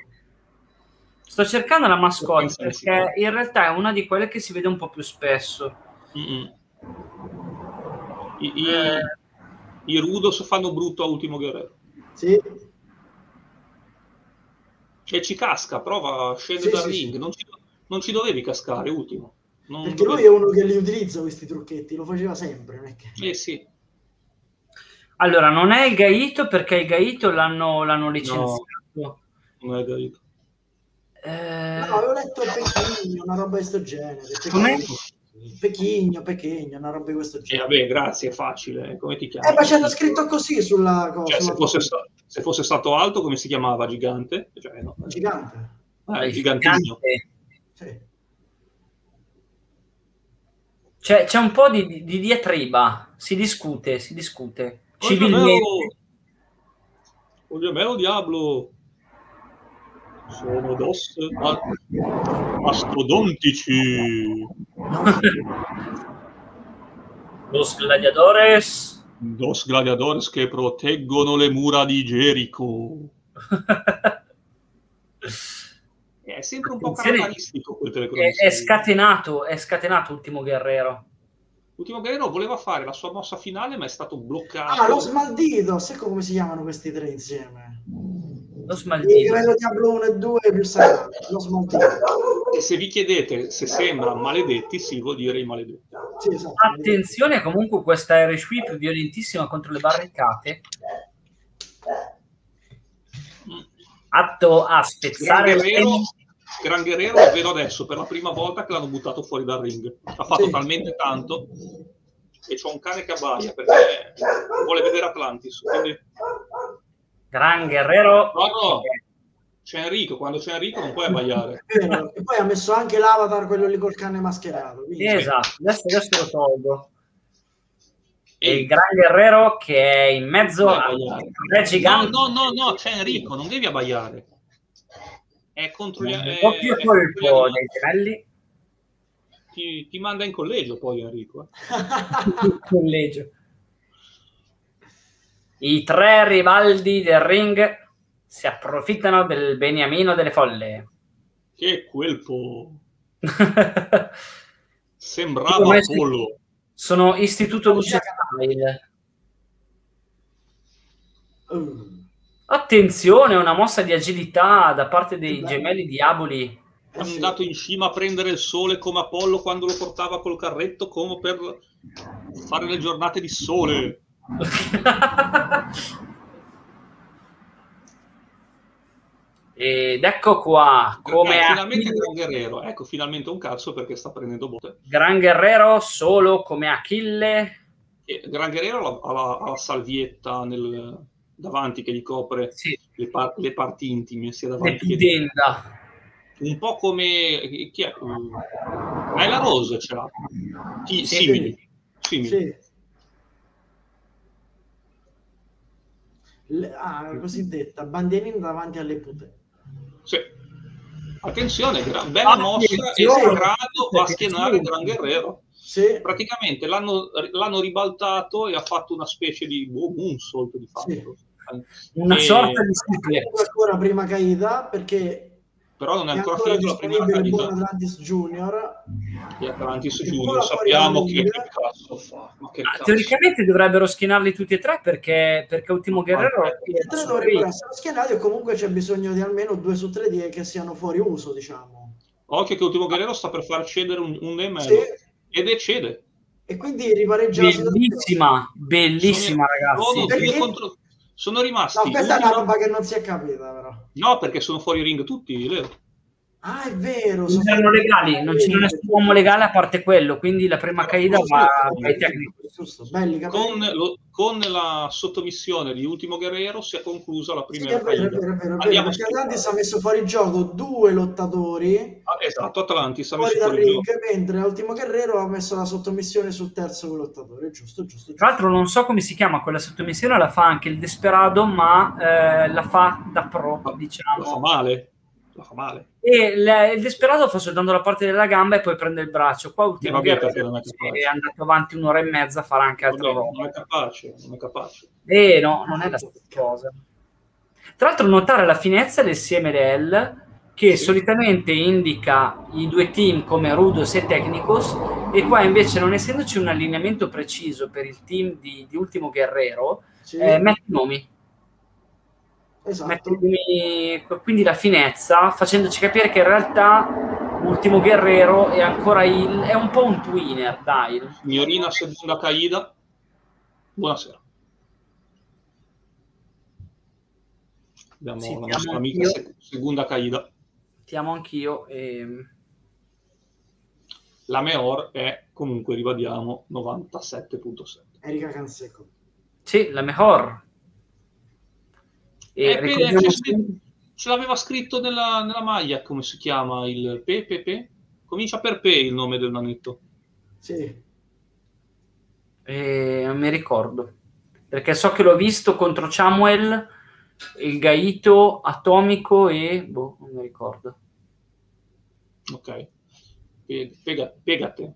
B: Sto cercando la mascotte perché in realtà è una di quelle che si vede un po' più spesso.
C: Mm-mm. I, i,
B: Eh.
C: i Rudos fanno brutto a Ultimo Guerrero.
D: Sì.
C: E ci casca, prova, scende
D: Sì,
C: dal
D: sì,
C: ring.
D: sì.
C: Non, ci, non ci dovevi cascare, Ultimo. Non
D: Perché lui
C: dovevi-
D: è uno che li utilizza questi trucchetti, lo faceva sempre.
C: Eh sì,
B: Allora, non è il Gaito perché il Gaito l'hanno, l'hanno licenziato.
C: non è capito.
B: Eh,
D: No, avevo letto Pechigno, una roba di questo genere.
B: Com'è?
D: Pechigno, Pechigno, una roba di questo
C: E
D: genere.
C: vabbè, grazie, è facile. Come ti chiami?
D: Eh, ma c'era scritto così sulla cosa.
C: Cioè, se, fosse sta- se fosse stato alto, come si chiamava? Gigante? Cioè, no.
D: Gigante.
C: Eh,
B: il
C: gigantino.
B: gigante.
D: Sì.
B: C'è, c'è un po' di, di- di diatriba, si discute, si discute. Civilmente.
C: gemello! Oh, gemello diavolo! Sono dos ma- mastodontici.
B: Los gladiadores.
C: Dos gladiadores che proteggono le mura di Gerico. È sempre un po' caratteristico quel
B: È,
C: telecronazione.
B: è scatenato, è scatenato Ultimo Guerrero.
C: L'ultimo guerriero voleva fare la sua mossa finale, ma è stato bloccato.
D: Ah, lo smaldito. Secco come si chiamano questi tre insieme?
B: Lo
D: Il
B: smaltino.
D: livello Diablo 1 e 2 più Sagato. Lo smaldito.
C: E se vi chiedete se sembra maledetti, sì, vuol dire i maledetti.
D: Sì, esatto.
B: Attenzione comunque questa Whip violentissima contro le barricate. Atto a
C: Gran
B: spezzare il
C: Guerrero. Gran Guerrero lo vedo adesso per la prima volta che l'hanno buttato fuori dal ring. Ha fatto
D: Sì.
C: talmente tanto e c'ho un cane che abbaia perché vuole vedere Atlantis. Quindi...
B: Gran Guerrero.
C: No, c'è Enrico. Quando c'è Enrico non puoi
D: vero. E poi ha messo anche l'avatar, quello lì col cane mascherato. quindi-
B: Esatto, adesso, adesso lo tolgo. E il. Gran Guerrero che è in mezzo
C: Non
B: a
C: puoi abbaiare.
B: tre
C: No,
B: giganti.
C: no, no, no, c'è Enrico, non devi abbaiare. È contro gli...
B: Un
C: è-
B: doppio
C: è contro gli
B: colpo dei gemelli.
C: Ti, ti manda in collegio poi Enrico. eh.
B: Il collegio. I tre rivaldi del ring si approfittano del beniamino delle folle.
C: Che colpo! Sembrava Apollo.
B: Sono istituto luce style.
D: Uh,
B: Attenzione, una mossa di agilità da parte dei gemelli diaboli.
C: È andato in cima a prendere il sole come Apollo quando lo portava col carretto come per fare le giornate di sole.
B: Ed ecco qua come
C: Eh, finalmente Gran Guerrero, ecco, finalmente un cazzo perché sta prendendo botte.
B: Gran Guerrero solo come Achille.
C: E Gran Guerrero ha la, ha la- salvietta nel- davanti che gli copre
B: Sì,
C: le, par- le parti intime, sia
B: le
C: davanti che dietro. Un po' come... chi è? Ah, è la Rose ce l'ha. Sì. simili. simili.
D: sì. Ah, cosiddetta bandierina davanti alle pute.
C: Sì. Attenzione, gra- bella mossa e. Sagrado va a schienare Gran Guerrero.
D: Sì,
C: Praticamente l'hanno, l'hanno ribaltato e ha fatto una specie di boh, moonsault di fatto.
B: Una
C: E-
B: sorta di
D: ancora prima caída perché
C: Però non è
D: è
C: ancora
D: ancora
C: finita la prima caduta
D: Atlantis Junior.
C: di Atlantis Junior. Sappiamo che, che cazzo fa. Ma che
B: Ah,
C: cazzo.
B: teoricamente dovrebbero schienarli tutti e tre perché, perché Ultimo Guerrero
C: Ah,
D: I tre dovrebbero essere schienati e comunque c'è bisogno di almeno due su tre di- che siano fuori uso, diciamo.
C: Occhio che Ultimo Guerrero sta per far cedere un, un Nemelo.
D: Sì.
C: Ed eccede.
D: E quindi ripareggia
B: bellissima, bellissima
C: Sono,
B: ragazzi.
C: due
D: Perché?
C: contro- sono rimasti.
D: No, questa è una roba che non si è capita, però.
C: No, perché sono fuori ring tutti, Leo.
D: Ah, è vero.
B: Non c'erano legali, non c'era nessun uomo legale a parte quello, quindi la prima caída va ai tecnici.
C: Con, lo- con la sottomissione di Ultimo Guerriero si è conclusa la
D: Sì,
C: prima
D: è vero, è vero, è vero, è vero, perché Atlantis ha messo fuori gioco due lottatori
C: Ah, esatto, Atlantis ha
D: fuori
C: messo
D: dal
C: fuori
D: ring,
C: gioco.
D: mentre Ultimo Guerrero ha messo la sottomissione sul terzo lottatore. Giusto, giusto,
B: Tra
D: giusto.
B: l'altro non so come si chiama quella sottomissione, la fa anche il Desperado, ma eh, la fa da pro,
C: La fa
B: diciamo.
C: male. La fa male.
B: E il, il Desperado fa soltanto la parte della gamba e poi prende il braccio. Qua
C: Eh,
B: Ultimo
C: vabbè, non è
B: è andato avanti un'ora e mezza a fare anche
C: Vabbè,
B: roba.
C: non è capace, non è capace.
B: E no, non è la stessa cosa. Tra l'altro notare la finezza del CMLL che
C: Sì.
B: solitamente indica i due team come Rudos e Technicos e qua invece non essendoci un allineamento preciso per il team di, di Ultimo Guerrero
D: Sì,
B: eh, mette i nomi
D: esatto.
B: quindi la finezza facendoci capire che in realtà Ultimo Guerrero è ancora il è un po' un twinner dai
C: Signorina seconda caída. Buonasera. Abbiamo
B: Sì,
C: la
B: ti
C: nostra
B: amo
C: amica sec- seconda caída.
B: ti amo anch'io e...
C: La Meor è comunque, ribadiamo, 97.7.
D: Erika Canseco.
B: sì, la mejor e
C: Eh, beh,
B: ricordiamo
C: Ce l'aveva scritto nella, nella maglia, come si chiama? Il PPP? Comincia per P il nome del nanetto.
D: Sì.
B: Eh, non mi ricordo perché so che l'ho visto contro Samuel il Gaito Atomico e boh, non mi ricordo
C: Ok. Pe- Pega, pegate.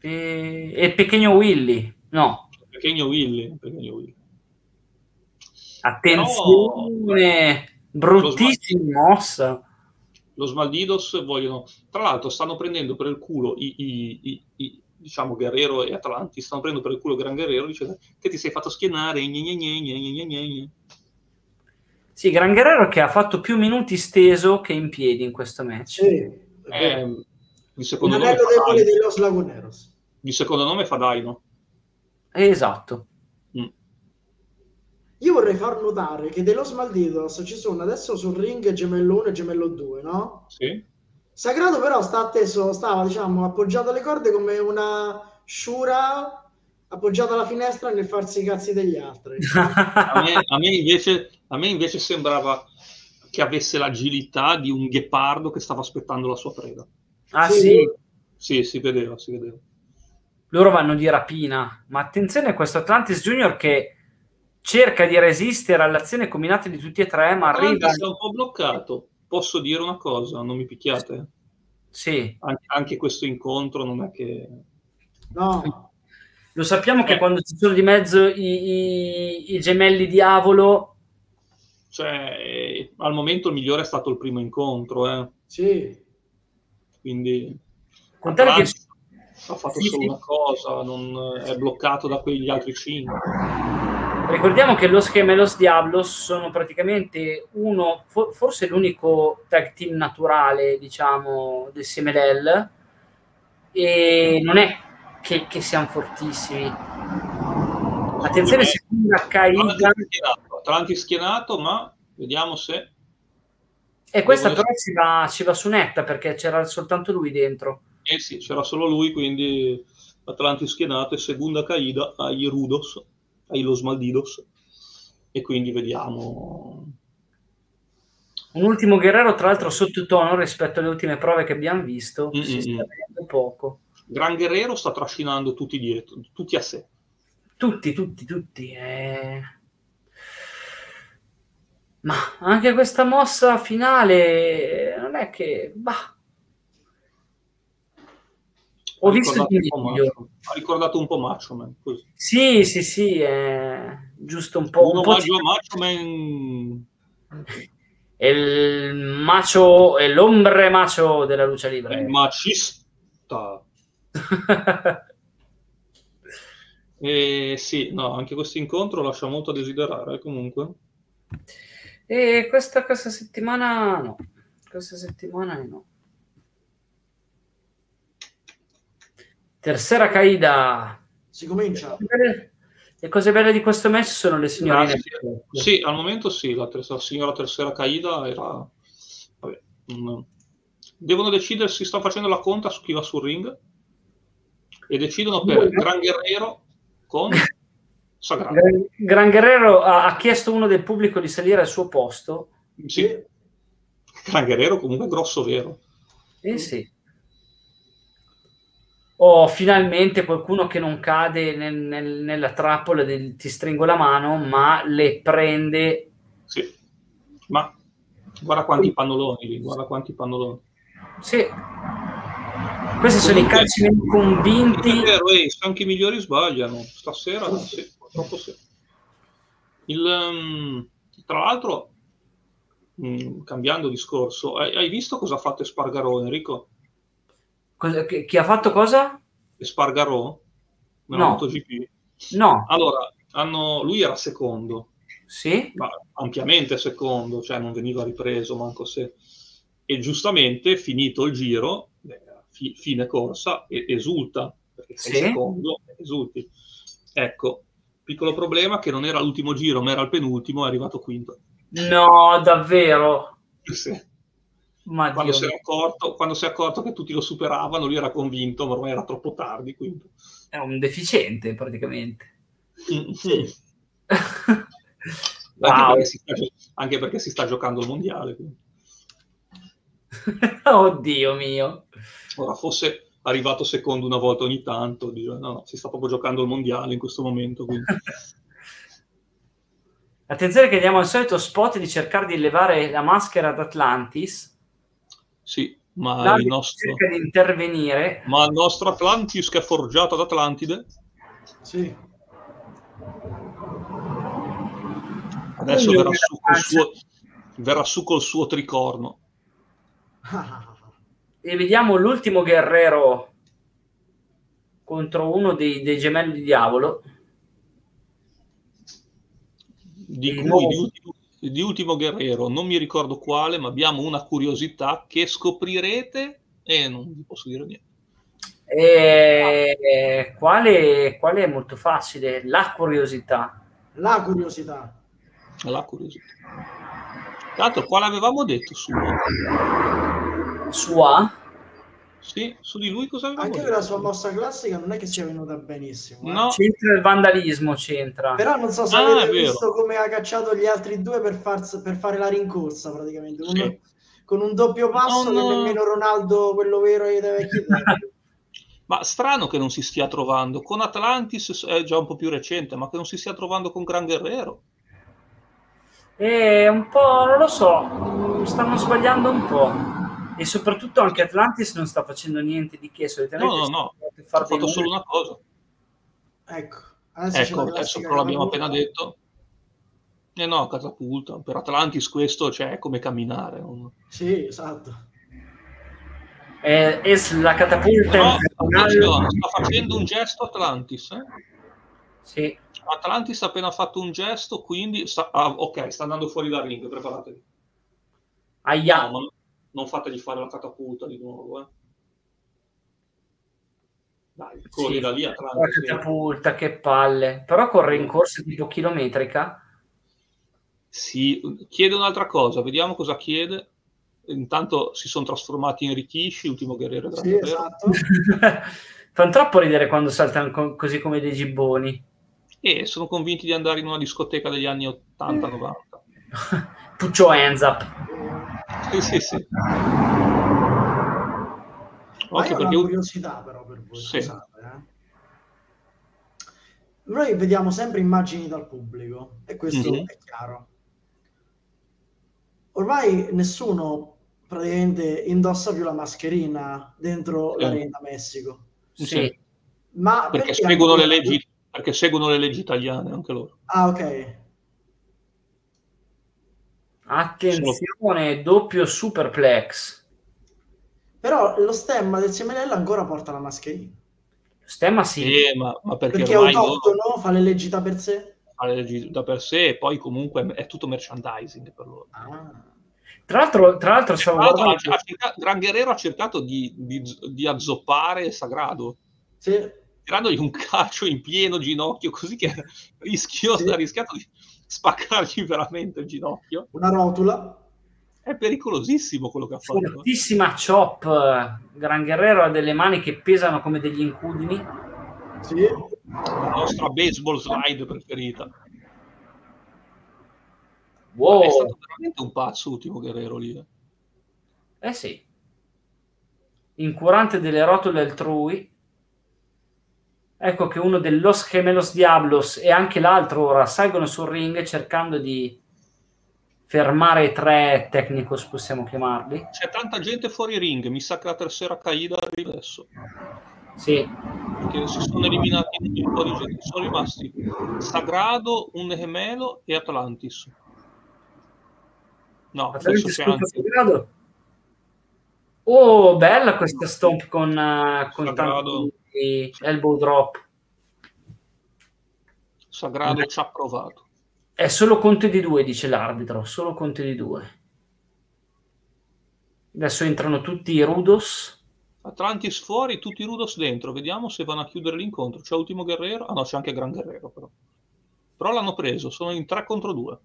B: e, e il Pechegno Willy no
C: Pequeño Willy. Pequeño Willy.
B: Attenzione bruttissima mossa
C: Lo Smaldidos vogliono... Tra l'altro stanno prendendo per il culo i, i- i- i- diciamo Guerrero e Atlanti, stanno prendendo per il culo Gran Guerrero dicendo che ti sei fatto schienare. gne, gne, gne, gne, gne, gne, gne.
B: sì, Gran Guerrero che ha fatto più minuti steso che in piedi in questo match
D: Sì.
C: Eh, di
D: Il
C: secondo nome
D: debole Los Laguneros.
C: Di secondo nome fa Daino.
B: esatto.
D: Io vorrei far notare che dello Smalditos ci sono adesso sul ring gemello 1 e gemello 2, no?
C: Sì?
D: Sagrato però sta atteso, stava diciamo appoggiato alle corde come una sciura appoggiata alla finestra nel farsi i cazzi degli altri.
C: A me, a me invece, a me invece sembrava che avesse l'agilità di un ghepardo che stava aspettando la sua preda.
B: ah
D: Sì.
B: sì
C: Sì, si vedeva, si vedeva.
B: loro vanno di rapina. Ma attenzione a questo Atlantis Junior che cerca di resistere all'azione combinata di tutti e tre, ma arriva.
C: È un po' bloccato. Posso dire una cosa, non mi picchiate?
B: Sì,
C: Anche, anche questo incontro non è che...
D: No,
B: lo sappiamo che
C: Eh.
B: quando ci sono di mezzo i, i- i gemelli diavolo,
C: Cioè, eh, al momento il migliore è stato il primo incontro, eh.
D: sì.
C: quindi
B: contare che
C: ha fatto
B: Sì,
C: solo
B: sì.
C: una cosa, non è bloccato da quegli altri cinque.
B: Ricordiamo che Los Gemelos Diablos sono praticamente uno, for- forse l'unico tag team naturale, diciamo, del CMLL e non è che, che siamo fortissimi. Attenzione, seconda caída.
C: Atlantis schienato, ma vediamo se...
B: E questa però ci va, ci va su netta perché c'era soltanto lui dentro.
C: Eh sì, c'era solo lui, quindi Atlantis schienato e seconda caída ai Rudos, ai Los Maldidos. E quindi vediamo...
B: Un ultimo guerrero, tra l'altro, sottotono rispetto alle ultime prove che abbiamo visto.
C: Mm,
B: Si
C: mm,
B: sta
C: mm.
B: vedendo poco.
C: Gran Guerrero sta trascinando tutti dietro, tutti a sé.
B: Tutti, tutti, tutti. eh. Ma anche questa mossa finale non è che. Bah. Ho visto di meglio.
C: Macho- Ha ricordato un po' Macho Man, così.
B: Sì, sì, sì, è giusto un po'.
C: Un
B: Un po'
C: a Macho Man
B: il macio, è l'ombre macio della luce libre.
C: il macista. E sì, no, anche questo incontro lascia molto a desiderare, comunque.
B: E questa, questa settimana no. Questa settimana no. Terza caída.
D: Si comincia.
B: Le cose belle di questo match sono le signorine.
C: Sì, al momento sì, la, terza- la signora Tercera Caida era... Vabbè, un- devono decidere si sta facendo la conta su chi va sul ring e decidono per Gran Guerrero con
B: Sagrado. Gran, Gran Guerrero ha, ha, chiesto uno del pubblico di salire al suo posto.
C: Sì. Gran Guerrero comunque grosso vero.
B: Eh sì. O finalmente qualcuno che non cade nel, nel, nella trappola del ti stringo la mano, ma le prende.
C: Sì, ma guarda quanti pannoloni guarda quanti pannoloni.
B: Sì. Questi sono i calci convinti.
C: È vero, eh, anche i migliori sbagliano. Stasera sì, purtroppo sì. Il, um, tra l'altro, um, cambiando discorso, hai, hai, visto cosa ha fatto Espargarò, Enrico?
B: Cosa, chi, chi, ha fatto cosa?
C: Espargarò?
B: No.
C: MotoGP.
B: No.
C: Allora, hanno, lui era secondo.
B: Sì.
C: ampiamente secondo, cioè non veniva ripreso manco se e giustamente finito il giro, fi, fine corsa, e, esulta, perché sei sì. secondo, esulti. Ecco, piccolo problema che non era l'ultimo giro, ma era il penultimo, è arrivato quinto.
B: No, davvero?
C: Sì. Ma quando, si è accorto, quando si è accorto che tutti lo superavano, lui era convinto, ma ormai era troppo tardi. Quindi.
B: È un deficiente, praticamente.
C: Mm-hmm. Sì. wow. anche, perché sta, anche, perché si sta, giocando il mondiale. Quindi.
B: Oddio mio.
C: Ora, fosse arrivato secondo una volta ogni tanto, dire, no, no, si sta proprio giocando il mondiale in questo momento.
B: Attenzione che diamo al solito spot di cercare di levare la maschera ad Atlantis.
C: Sì, ma il nostro...
B: cerca di intervenire.
C: Ma il nostro Atlantis che è forgiato ad Atlantide?
D: Sì.
C: Adesso verrà su, col suo, verrà su col suo tricorno.
B: e vediamo l'ultimo guerriero contro uno dei, dei gemelli di diavolo.
C: Di cui di, ultimo, di ultimo guerriero, non mi ricordo quale, ma abbiamo una curiosità che scoprirete e non vi posso dire niente.
B: E... Quale, quale è molto facile? La curiosità.
D: La curiosità.
C: La curiosità. Tanto, quale avevamo detto su?
B: Sua?
C: Sì, su di lui cosa
D: Anche
C: detto?
D: per la sua mossa classica non è che sia venuta benissimo.
C: Eh? No.
B: C'entra il vandalismo, c'entra.
D: Però non so se ah, avete visto come ha cacciato gli altri due per, far, per fare la rincorsa praticamente. Con, sì. con un doppio passo no, no. che nemmeno Ronaldo, quello vero, gli deve chiedere.
C: Ma strano che non si stia trovando. Con Atlantis è già un po' più recente, ma che non si stia trovando con Gran Guerrero.
B: E un po', non lo so, stanno sbagliando un po'. E soprattutto anche Atlantis non sta facendo niente di che, solitamente
C: no, no, no. ha fatto solo una cosa.
D: Ecco,
C: adesso, ecco, adesso però l'abbiamo appena detto. Eh no, catapulta. Per Atlantis questo cioè, è come camminare. Non...
D: Sì, esatto.
B: Eh, è la catapulta... No,
C: sta facendo un gesto Atlantis. Eh?
B: Sì.
C: Atlantis ha appena fatto un gesto, quindi sta, ah, ok, sta andando fuori dal ring, preparatevi.
B: Aia.
C: No, non fategli fare la catapulta di nuovo, eh. Dai, corri sì, da lì Atlantis.
B: La catapulta, che palle. Però corre in corsa tipo chilometrica.
C: Sì, chiede un'altra cosa, vediamo cosa chiede. Intanto si sono trasformati in Rikishi, ultimo guerriero.
D: Sì, esatto.
B: Fanno troppo ridere quando saltano co- così come dei gibboni
C: e sono convinti di andare in una discoteca degli anni 80-90.
B: Puccio hands up.
C: Sì, sì, sì.
D: Occhio perché... una curiosità però per voi, sì. scusate. Eh? Noi vediamo sempre immagini dal pubblico e questo mm-hmm. è chiaro. Ormai nessuno praticamente indossa più la mascherina dentro sì. l'arena Messico.
C: Sì. sì. Ma perché, perché seguono le leggi perché seguono le leggi italiane anche loro.
D: Ah, ok.
B: Attenzione, Sono... doppio superplex.
D: Però lo stemma del Semenella ancora porta la mascherina.
B: Stemma sì.
C: Eh, ma, ma perché,
D: perché è autoctono, fa le leggi da per sé?
C: Fa le leggi da per sé e poi comunque è tutto merchandising per loro.
B: Ah. Tra l'altro, tra l'altro,
C: tra l'altro ha, cercato, Gran Guerrero ha cercato di, di, di azzoppare Sagrado.
D: Sì
C: tirandogli un calcio in pieno ginocchio, così che rischio, sì. ha rischiato di spaccargli veramente il ginocchio.
D: Una rotula.
C: È pericolosissimo quello che ha fatto.
B: Fortissima chop. Gran Guerrero ha delle mani che pesano come degli incudini.
D: Sì.
C: La nostra baseball slide preferita.
B: Wow.
C: È stato veramente un pazzo l'ultimo Guerrero lì. eh.
B: Eh sì. Incurante delle rotole altrui. Ecco che uno Los Gemelos Diablos e anche l'altro ora salgono sul ring cercando di fermare i tre Technicos, possiamo chiamarli.
C: C'è tanta gente fuori ring, mi sa che la terza caída arriva adesso.
B: Sì,
C: Perché si sono eliminati un po' di gente. Sono rimasti Sagrado, un gemelo e Atlantis. No, adesso
B: Atlantis
C: anche
B: Sagrado. Oh, bella questa stomp con, eh, con tanti elbow drop.
C: Sagrado ci ha provato.
B: È solo conto di due, dice l'arbitro, solo conto di due. Adesso entrano tutti i Rudos.
C: Atlantis fuori, tutti i Rudos dentro. Vediamo se vanno a chiudere l'incontro. C'è Ultimo Guerrero. Ah no, c'è anche Gran Guerrero però. Però l'hanno preso, sono in 3 contro 2.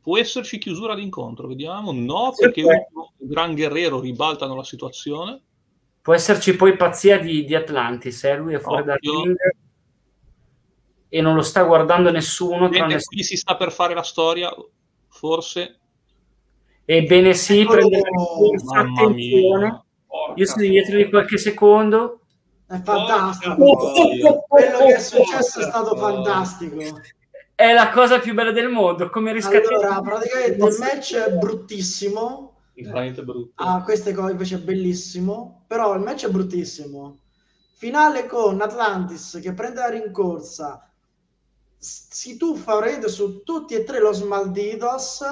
C: Può esserci chiusura d'incontro, vediamo. No, perché e Gran Guerrero ribaltano la situazione.
B: Può esserci poi pazzia di, di Atlantis, eh? lui è fuori dal ring e non lo sta guardando nessuno.
C: Mentre qui si sta per fare la storia, forse.
B: Ebbene sì,
D: Eccolo.
B: prende la rincorsa,
C: Mamma
B: attenzione. Io sono dietro di qualche secondo.
D: È fantastico.
C: Troia.
D: Quello che è successo è stato fantastico.
B: È la cosa più bella del mondo, come riscattare.
D: Allora, praticamente il match è bruttissimo.
C: Veramente brutto.
D: Ah, queste cose invece è bellissimo. Però il match è bruttissimo. Finale con Atlantis che prende la rincorsa. Si tuffa veramente su tutti e tre los Malditos.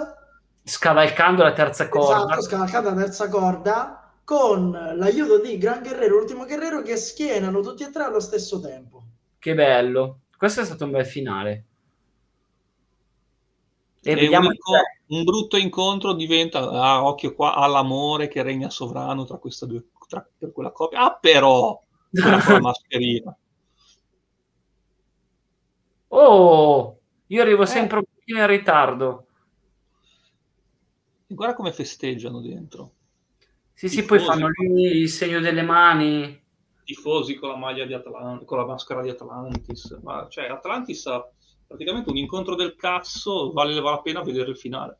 B: Scavalcando la terza corda.
D: Esatto, scavalcata la terza corda. Con l'aiuto di Gran Guerrero, l'ultimo guerrero, che schienano tutti e tre allo stesso tempo.
B: Che bello. Questo è stato un bel finale. E, vediamo
C: un, un brutto incontro diventa, ah, occhio qua, all'amore che regna sovrano tra queste due, tra, per quella coppia. Ah, però, quella con la mascherina.
B: Oh, io arrivo sempre un pochino in ritardo.
C: E guarda come festeggiano dentro.
B: Sì, sì, poi
C: Tifosi.
B: fanno lì il segno delle mani.
C: Tifosi con la maglia di Atlantis, con la maschera di Atlantis. Ma, cioè, Atlantis ha praticamente un incontro del cazzo, valeva la pena vedere il finale.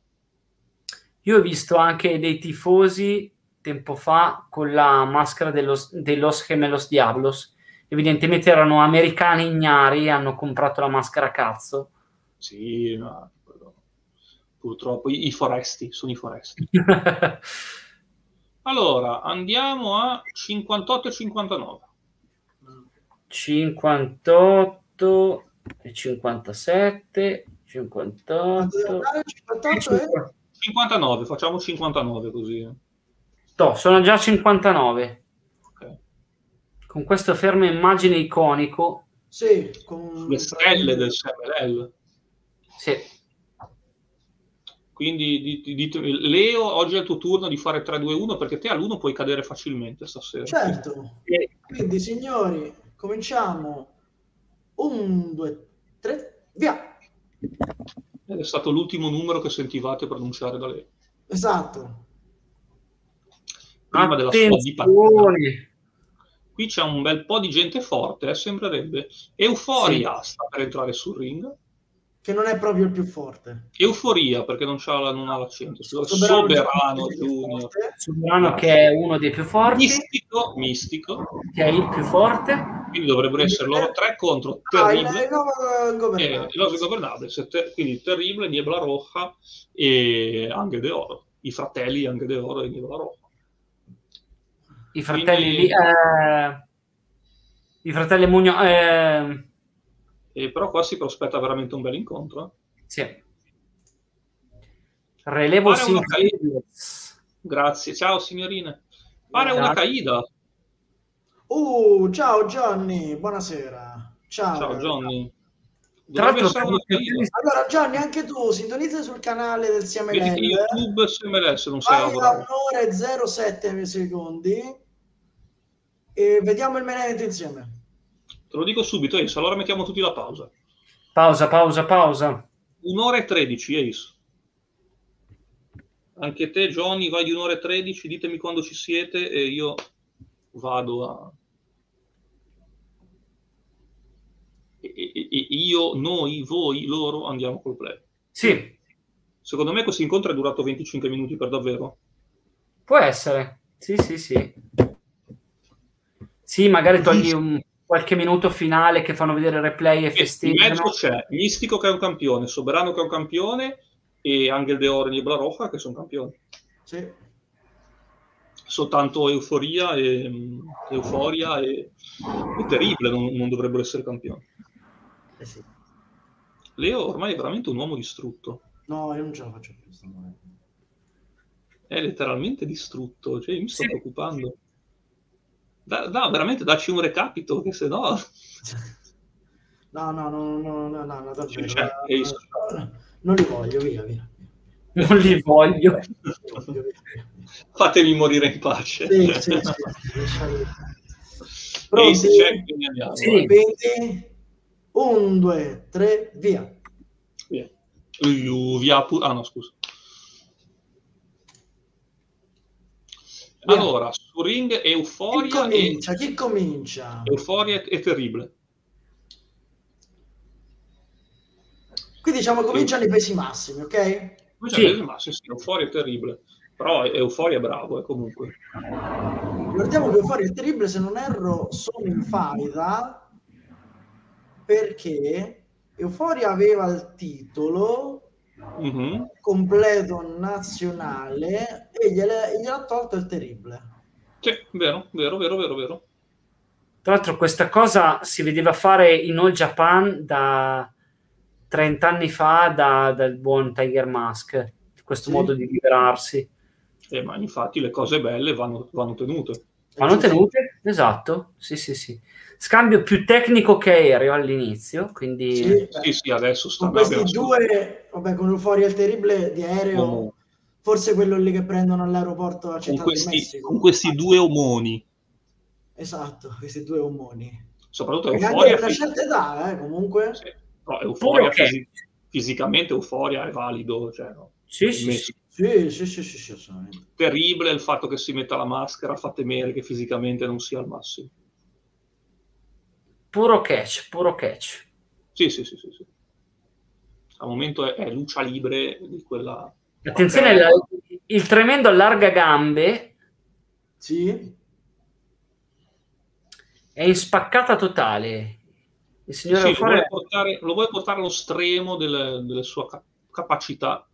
B: Io ho visto anche dei tifosi tempo fa con la maschera dello, dei Los Gemelos Diablos. Evidentemente erano americani ignari e hanno comprato la maschera cazzo.
C: Sì, ma purtroppo i, i foresti, sono i foresti. Allora, andiamo a 58 e 59.
B: 58 e 57, 58.
D: 58 e
C: 59, facciamo 59 così.
B: No, sono già 59.
C: Ok.
B: Con questo fermo immagine iconico.
D: Sì, con
C: Le stelle del CMLL.
B: Sì.
C: Quindi di- di- dite- Leo, oggi è il tuo turno di fare 3-2-1 perché te all'1 puoi cadere facilmente stasera.
D: Certo. Quindi, signori, cominciamo. Un, due, tre, via.
C: Ed è stato l'ultimo numero che sentivate pronunciare da lei.
D: Esatto.
C: Prima della sua dipartita.
B: Attenzione.
C: Qui c'è un bel po' di gente forte, eh, sembrerebbe. Euforia sta per entrare sul ring.
D: Che non è proprio il più forte.
C: Euforia perché non, c'ha la- non ha l'accento.
D: Soberano
C: Soberano Junior.
B: Sovrano che è uno dei più forti,
C: Mistico, mistico.
B: che è il più forte.
C: Quindi dovrebbero essere loro tre contro
D: Ah, il,
C: Terrible
D: il nuovo
C: e
D: governante.
C: Los Ingobernables. Ter- quindi Terrible, Niebla Roja e Angel de Oro. I fratelli Angel de Oro e Niebla Roja.
B: I fratelli
C: Quindi-
B: lì, eh, i fratelli Mugno, eh,
C: E però qua si prospetta veramente un bel incontro. eh.
B: sì. Relevo.
C: Grazie. Ciao signorine. Pare una caída.
D: Uh, ciao Johnny, buonasera. Ciao.
C: Ciao Johnny.
B: Tra
C: Dovrebbe
B: l'altro,
C: caída.
D: Allora, Johnny, anche tu sintonizza sul canale del CMLL.
C: YouTube SMLS non sai
D: Vai a
C: lavorare.
D: un'ora e 07 secondi e vediamo il menevento insieme.
C: Te lo dico subito, Ace. Allora mettiamo tutti la pausa.
B: Pausa, pausa, pausa.
C: Un'ora e 13, Ace. Anche te, Johnny, vai di un'ora e 13, ditemi quando ci siete e io vado a... E, e- e io, noi, voi, loro andiamo col play.
B: Sì,
C: Secondo me questo incontro è durato 25 minuti per davvero.
B: può essere. Sì, sì, sì. Sì, magari togli un, qualche minuto finale che fanno vedere replay e
C: E in
B: festeggiano.
C: mezzo c'è Mistico che è un campione, Soberano che è un campione e Angel de Oro e Niebla Roja che sono campioni.
D: Sì.
C: Soltanto Euforia e mm, Euforia e, e Terrible non, non dovrebbero essere campioni.
D: Eh sì.
C: Leo ormai è veramente un uomo distrutto.
D: No, io non ce la faccio più.
C: È letteralmente distrutto, cioè io mi sto
B: Sì.
C: preoccupando. Da, da- veramente dacci un recapito, che se no...
D: No, no, no, no, no, no, no, davvero.
C: Cioè,
D: eh, no, non li voglio, via, via.
B: Non li voglio.
D: Via.
C: Fatemi morire in pace.
D: Sì, sì, sì.
C: Ace
D: Pronti?
C: check, quindi andiamo.
B: Sì.
D: Quindi, un, due, tre, via.
C: Via. Uh, via pu- ah no, scusa.
D: Via.
C: Allora, ring
D: Chi
C: Euforia e,
D: comincia? Chi comincia?
C: Euforia e Terrible.
D: Qui diciamo cominciano i pesi massimi, ok?
C: Come
B: Sì.
C: c'è ma sì, sì, Euforia è terribile. Però Euforia è bravo, eh, comunque.
D: Ricordiamo che Euphoria e Terrible, se non erro, sono in faida perché Euphoria aveva il titolo
C: Mhm.
D: completo nazionale e gliel'ha tolto il Terrible.
C: Sì, vero, vero, vero, vero, vero.
B: Tra l'altro questa cosa si vedeva fare in All Japan da 30 anni fa da- dal buon Tiger Mask, questo
D: Sì.
B: modo di liberarsi.
C: Eh, ma infatti le cose belle vanno, vanno tenute.
B: Vanno tenute? Esatto, sì sì sì. Scambio più tecnico che aereo all'inizio, quindi...
D: Sì,
C: Sì, sì, adesso sta
D: con questi due, vabbè, con Euphoria il Terrible di aereo,
C: Uomo.
D: Forse quello lì che prendono all'aeroporto a
C: con
D: Città del
C: questi,
D: Messico.
C: con questi due omoni.
D: Esatto, questi due omoni.
C: Soprattutto
D: anche
C: Euforia.
D: per una certa età, eh, comunque.
C: Sì, però Euforia
B: Pure ok.
C: fisi- fisicamente Euforia è valido. Cioè, no.
B: Sì, sì, sì.
D: Sì, sì, sì, sì.
C: Terribile il fatto che si metta la maschera, fa temere che fisicamente non sia al massimo.
B: Puro catch, puro catch.
C: Sì, sì, sì, sì. sì. Al momento è, è lucia libre di quella...
B: Attenzione,
C: Ok.
B: la- il tremendo allarga gambe
D: Sì,
B: è in spaccata totale. Il signore
C: Sì, lo,
B: Euforia-
C: vuole portare, lo vuole portare allo stremo delle, delle sue ca- capacità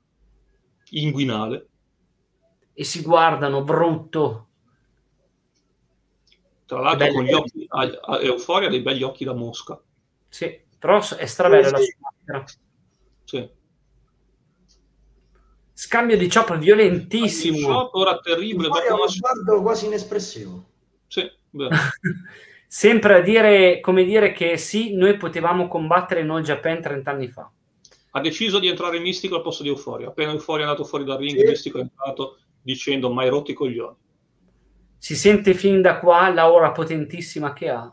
C: inguinale.
B: e si guardano brutto.
C: Tra l'altro con gli occhi... ha- ha- Euforia ha dei belli occhi da mosca.
B: Sì, però è stravella la
D: Sì,
B: sua maschera.
C: Sì.
B: Scambio di chop violentissimo.
C: Shop ora terribile.
D: Ha
C: dopo
D: uno sguardo quasi inespressivo.
C: Sì.
B: Sempre a dire, come dire che sì, noi potevamo combattere in All Japan 30 anni fa.
C: ha deciso di entrare in Mistico al posto di Euforia. Appena Euforia è andato fuori dal ring,
D: Sì.
C: Mistico è entrato dicendo mai rotti i coglioni.
B: Si sente fin da qua l'aura potentissima che ha.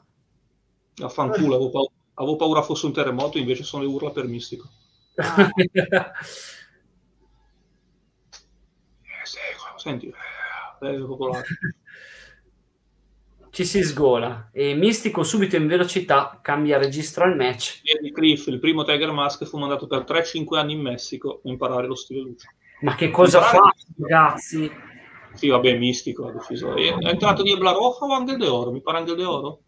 C: Affanculo, avevo, paura, avevo paura fosse un terremoto, invece sono le urla per Mistico.
D: Ah,
C: Eh, sì, senti.
B: Ci si sgola e Mistico subito in velocità cambia registro al match.
C: Cliff, il primo Tiger Mask, fu mandato per 3-5 anni in Messico a imparare lo stile luce.
B: Ma che cosa fa, ragazzi?
C: Sì, vabbè, Mistico ha deciso. È, è entrato Niebla Roja o Angel de Oro? Mi pare Angel de Oro?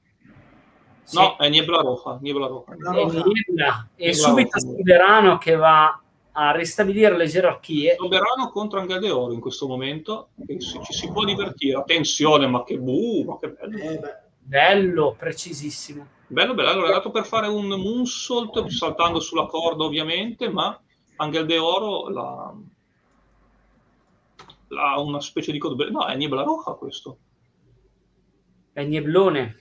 B: Sì.
C: No, è Niebla Roja. Niebla Roja.
B: E, Niebla. E
C: Niebla
B: subito
C: Roja.
B: Soberano che va a ristabilire le gerarchie.
C: Soberano contro Angel de Oro in questo momento. E ci si può divertire. Attenzione, ma che buh, ma che bello.
D: eh,
B: Bello, precisissimo.
C: Bello, bello. Allora, è andato per fare un moonsault, saltando sulla corda ovviamente, ma Angel de Oro la... la- una specie di coda. No, è Niebla Roja questo.
B: È Nieblone.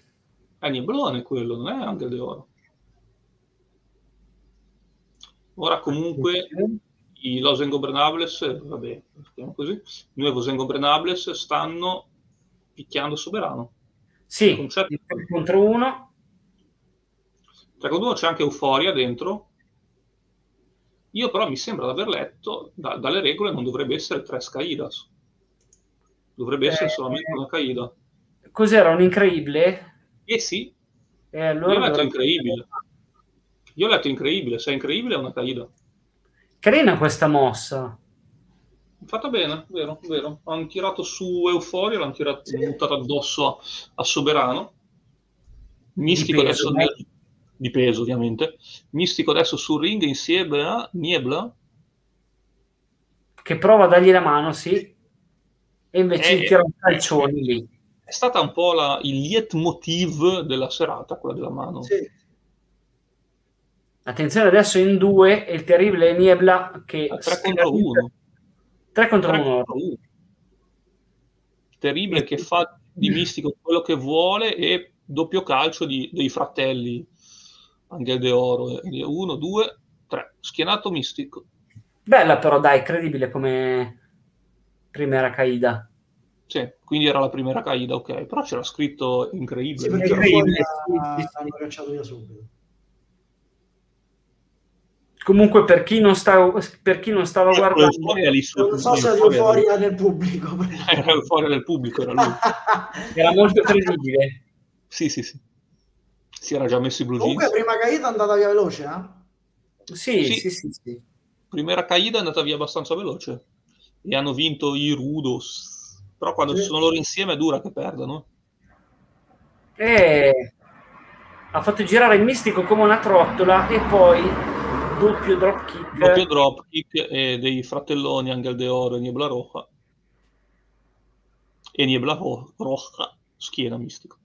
C: È Nieblone quello, non è Angel de Oro. Ora comunque i Los Ingobernables, eh, vabbè, mettiamo così, i Nuevos Ingobernables stanno picchiando Soberano.
B: Sì,
C: Concetto.
B: contro uno.
C: Secondo uno c'è anche Euforia dentro. Io però mi sembra di aver letto, da, dalle regole non dovrebbe essere tre Skaidas. Dovrebbe essere
B: Eh,
C: solamente una Kaida.
B: Cos'era un incredibile?
C: Eh sì,
B: E
C: io
B: allora dovrebbe-
C: incredibile. Io ho letto incredibile, se è incredibile è una Kaida.
B: Carina questa mossa.
C: Fatta bene, vero, vero. Hanno tirato su Euforia, l'hanno tirato,
D: Sì.
C: buttato addosso a, a Soberano. Mistico
B: Di peso,
C: adesso
B: eh.
C: di peso, ovviamente. Mistico adesso sul ring insieme a Niebla.
B: Che prova a dargli la mano, sì. E invece
C: Eh,
B: gli tira un calcione lì.
C: È stata un po' la, il leitmotiv della serata, quella della mano.
D: Sì.
B: Attenzione adesso in due e il terribile Niebla che...
C: 3 contro 1.
B: 3 contro
C: 3
B: 1.
C: contro 1. Terribile che fa di mistico quello che vuole e doppio calcio di- dei fratelli Angel de Oro. 1, 2, 3. Schienato mistico.
B: Bella però, dai, credibile come primera caida.
C: Sì, quindi era la prima caida, ok. Però c'era scritto incredibile.
D: Sì, perché
B: È
D: fuori
B: incredibile, sì, sì, sì.
D: l'hanno cacciato via subito.
B: Comunque per chi non stava, per chi non stava guardando...
C: Lì su.
D: Non so se è di
C: Euforia
D: euforia nel pubblico.
C: Era euforia del pubblico, era lui.
B: Era molto credibile.
C: Sì, sì, sì. Si era già messo i blue
D: Comunque,
C: jeans.
D: prima caída è andata via veloce, eh?
B: Sì,
C: Sì.
B: sì, sì, sì.
C: Primera caida è andata via abbastanza veloce. E hanno vinto i Rudos. Però quando
D: Sì.
C: ci sono loro insieme è dura che perdano.
B: E ha fatto girare il mistico come una trottola e poi doppio drop kick.
C: Doppio dropkick e dei fratelloni Angel de Oro e Niebla Roja. E Niebla Ro- Roja, schiena mistico.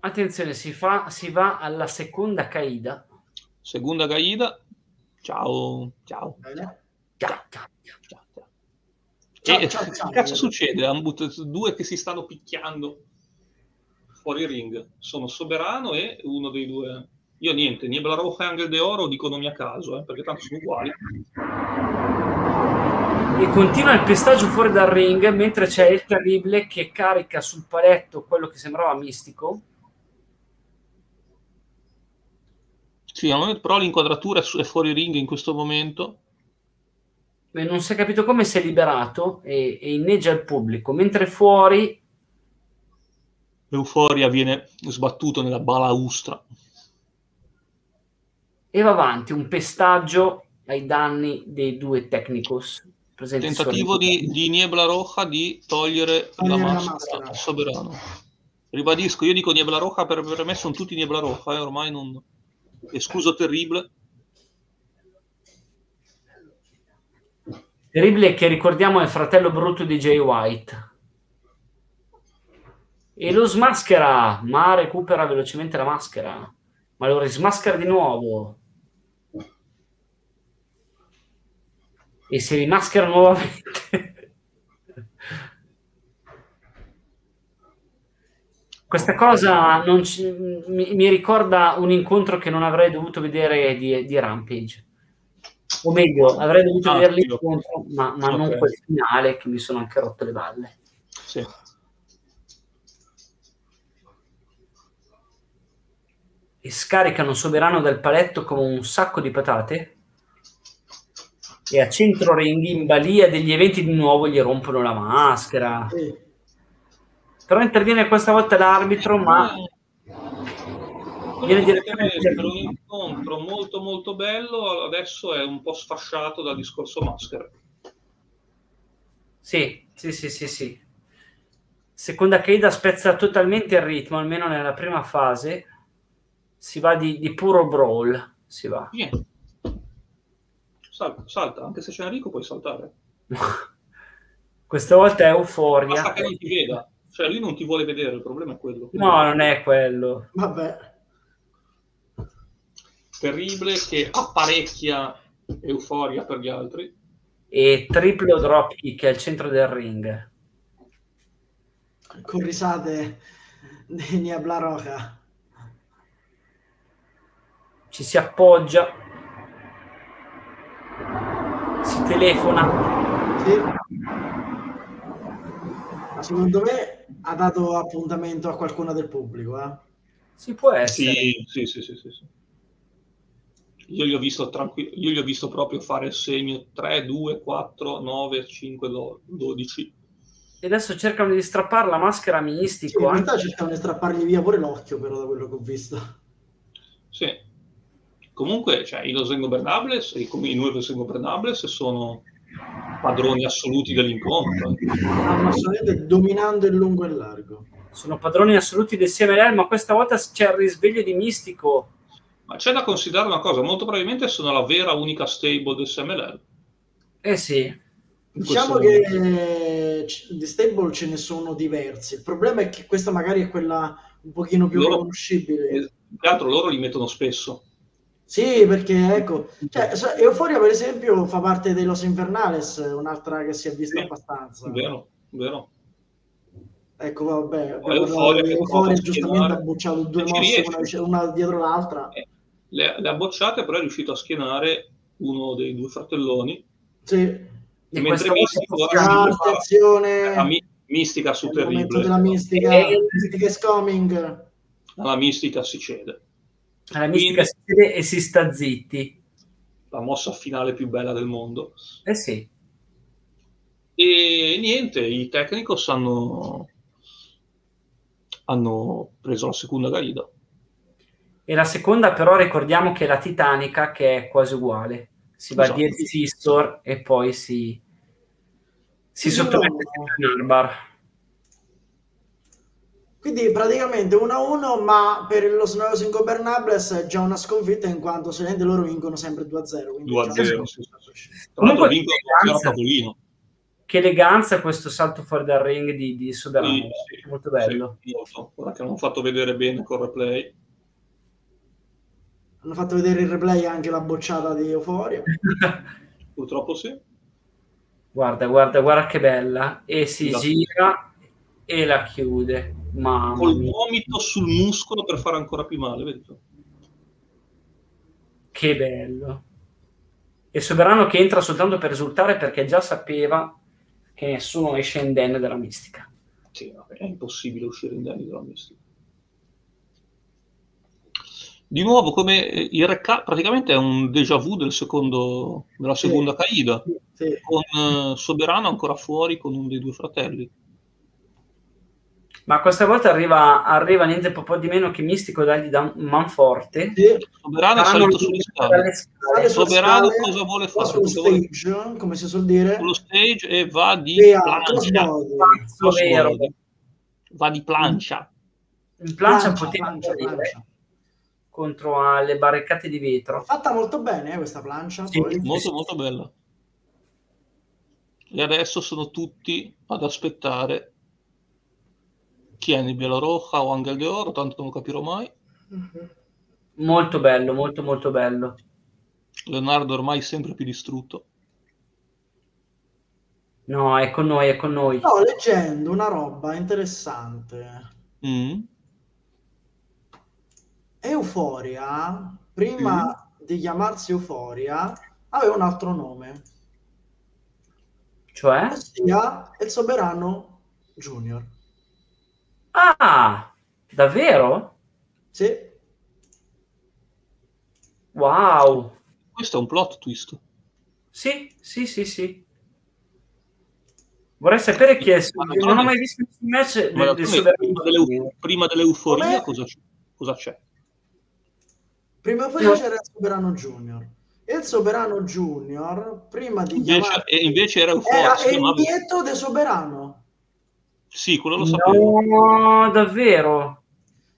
B: Attenzione, si, fa, si va alla seconda caida.
C: Seconda caida. Ciao, ciao.
D: Bene.
B: Ciao, ciao.
C: ciao, ciao.
D: Ciao,
C: e
D: ciao, ciao.
C: che cazzo succede? Hanno buttato due che si stanno picchiando fuori ring. Sono Soberano e uno dei due. Io niente, Niebla Roja e Angel de Oro dicono a caso, eh, perché tanto sono uguali.
B: E continua il pestaggio fuori dal ring mentre c'è il terribile che carica sul paletto quello che sembrava mistico.
C: Sì, però l'inquadratura è, su- è fuori ring in questo momento.
B: E non si è capito come si è liberato e, e inneggia il pubblico, mentre fuori
C: Euforia viene sbattuto nella balaustra.
B: E va avanti un pestaggio ai danni dei due technicos
C: Tentativo di, di Niebla Roja di togliere la maschera Soberano. Ribadisco, io dico Niebla Roja, per, per me sono tutti Niebla Roja, eh, ormai non... Escluso terribile.
B: Terribile che ricordiamo è il fratello brutto di Jay White. E lo smaschera, ma recupera velocemente la maschera. Ma lo rismaschera di nuovo. E si rimaschera nuovamente. Questa cosa non ci- mi, mi ricorda un incontro che non avrei dovuto vedere di, di Rampage. O meglio, avrei dovuto
C: Ah,
B: vedere l'incontro, ma, ma non
C: Ok.
B: quel finale che mi sono anche rotto le balle.
C: Sì.
B: E scaricano Soberano dal paletto come un sacco di patate. E a centro ring, in balia degli eventi di nuovo, gli rompono la maschera.
D: Sì.
B: Però interviene questa volta l'arbitro, ma viene
C: Volevo
B: direttamente
C: per un incontro molto molto bello, adesso è un po' sfasciato dal discorso maschere.
B: Sì, sì, sì, sì, sì. Seconda caída spezza totalmente il ritmo, almeno nella prima fase. Si va di, di puro brawl. Si va.
C: Niente. Salta, salta, anche se c'è Enrico puoi saltare.
B: Questa volta è
C: Basta
B: euforia.
C: che non ti veda. Cioè lui non ti vuole vedere, il problema è quello.
B: No, non è quello.
D: Vabbè.
C: Terribile che apparecchia euforia per gli altri.
B: E triplo drop kick al centro del ring.
D: Con risate di Niebla Roja.
B: Ci si appoggia. Si telefona.
D: Sì. Ma secondo me ha dato appuntamento a qualcuno del pubblico, eh?
B: Si può essere.
C: Sì, sì, sì, sì, sì, sì. Io gli ho visto, tranqu- io gli ho visto proprio fare il segno 3, 2, 4, 9, 5, 12.
B: E adesso cercano di strappare la maschera
D: Sì,
B: mistico.
D: in
B: anche-
D: realtà cercano di strappargli via pure l'occhio, però, da quello che ho visto.
C: Sì. Comunque, cioè, i Los Ingobernables e i, nuovi Los Ingobernables sono padroni assoluti dell'incontro. eh.
D: Assolutamente dominando il lungo e il largo.
B: Sono padroni assoluti del CMLL, ma questa volta c'è il risveglio di mistico.
C: Ma c'è da considerare una cosa, molto probabilmente sono la vera unica stable del SMLL.
B: Eh sì.
D: Diciamo che c- di stable ce ne sono diversi. Il problema è che questa magari è quella un pochino più
C: Loro-. Eh, che altro loro li mettono spesso.
D: Sì, perché ecco, cioè, Euphoria per esempio fa parte dei Los Infernales, un'altra che si è vista
C: Sì,
D: abbastanza.
C: Vero, vero.
D: Ecco, vabbè, parlato di
C: che
D: Euphoria
C: prova a
D: giustamente
C: schienare.
D: ha bocciato due mosse una, una dietro l'altra.
C: Eh, Le, le ha bocciate, però è riuscito a schienare uno dei due fratelloni.
D: Sì.
B: E
C: mentre ora si
D: Ah, attenzione,
C: la mi- mistica
D: è
C: su
D: il momento della mistica,
B: Eh.
D: Mystic is coming.
C: La mistica si cede.
B: La mistica si vede e si sta zitti.
C: La mossa finale più bella del mondo.
B: Eh sì.
C: E niente, i Technicos hanno, hanno preso la seconda Gaida.
B: E la seconda però ricordiamo che è la Titanica che è quasi uguale. Si va
C: Esatto.
B: dietro il Sistor e poi si, si sottomette
D: no.
B: sempre al bar.
D: Quindi praticamente 1-1, ma per los Nuevos Ingobernables è già una sconfitta in quanto solamente loro vincono sempre 2-0. quindi
C: 2 a
D: già-
C: 0. sì, sì, sì. Tra
B: Comunque,
C: l'altro vincono 2 a 0 a
B: eleganza. Che eleganza questo salto fuori dal ring di, di Soberano.
C: Sì, sì,
B: molto bello.
C: sì, molto. Ora che l'hanno fatto vedere bene con replay.
D: Hanno fatto vedere il replay anche la bocciata di Euphoria.
C: Purtroppo sì.
B: guarda, guarda, guarda che bella. E si
C: Esatto.
B: gira e la chiude. Mamma
C: Col
B: mia,
C: vomito sul muscolo per fare ancora più male, vedi?
B: che bello. E Soberano che entra soltanto per risultare perché già sapeva che nessuno esce indenne dalla mistica.
C: Sì, vabbè, è impossibile uscire indenni dalla mistica. Di nuovo, come eh, il recap praticamente è un déjà vu del secondo, della
D: Sì.
C: seconda caída,
D: Sì.
C: con eh, Soberano ancora fuori con uno dei due fratelli.
B: Ma questa volta arriva, arriva niente po' po' di meno che Mistico dargli da manforte.
D: Sì.
C: Soberano è salito sulle scale.
B: scale.
C: Soberano
D: scale,
C: cosa vuole fare?
D: sullo
C: Cosa vuole-
D: stage, come si suol dire.
C: Sullo stage e va di
D: Via,
C: plancia.
D: crossbody.
B: Pazzo vero.
C: Va di plancia.
B: In plancia
D: Plancia,
B: poteva
D: plancia, plancia.
B: contro alle barricate di vetro.
D: Fatta molto bene eh, questa plancia.
B: Sì.
D: poi.
C: Molto molto bella. E adesso sono tutti ad aspettare chi è Nebbiolo Roja o Angel de Oro, tanto non lo capirò mai.
B: Molto bello, molto molto bello.
C: Leonardo ormai sempre più distrutto.
B: No, è con noi, è con noi.
D: Sto leggendo una roba interessante.
C: Mm.
D: Euforia, prima di chiamarsi Euforia, aveva un altro nome,
B: Cioè?
D: ossia il Soberano Junior.
B: Ah, davvero?
D: Sì,
B: Wow.
C: Questo è un plot twist.
B: Sì, sì, sì, sì. Vorrei sapere chi è. Non ho mai visto nessun match
C: Ma
B: del, del
C: prima, dell'eu-
B: Junior.
C: prima dell'euforia cosa c'è? Cosa c'è?
D: prima Euforia c'era il Soberano Junior. E il Soberano Junior, prima di
C: Invece,
D: chiamarsi...
C: e invece era euforia.
D: Era il nieto del Soberano.
C: Sì, quello lo sapevo.
B: No, davvero?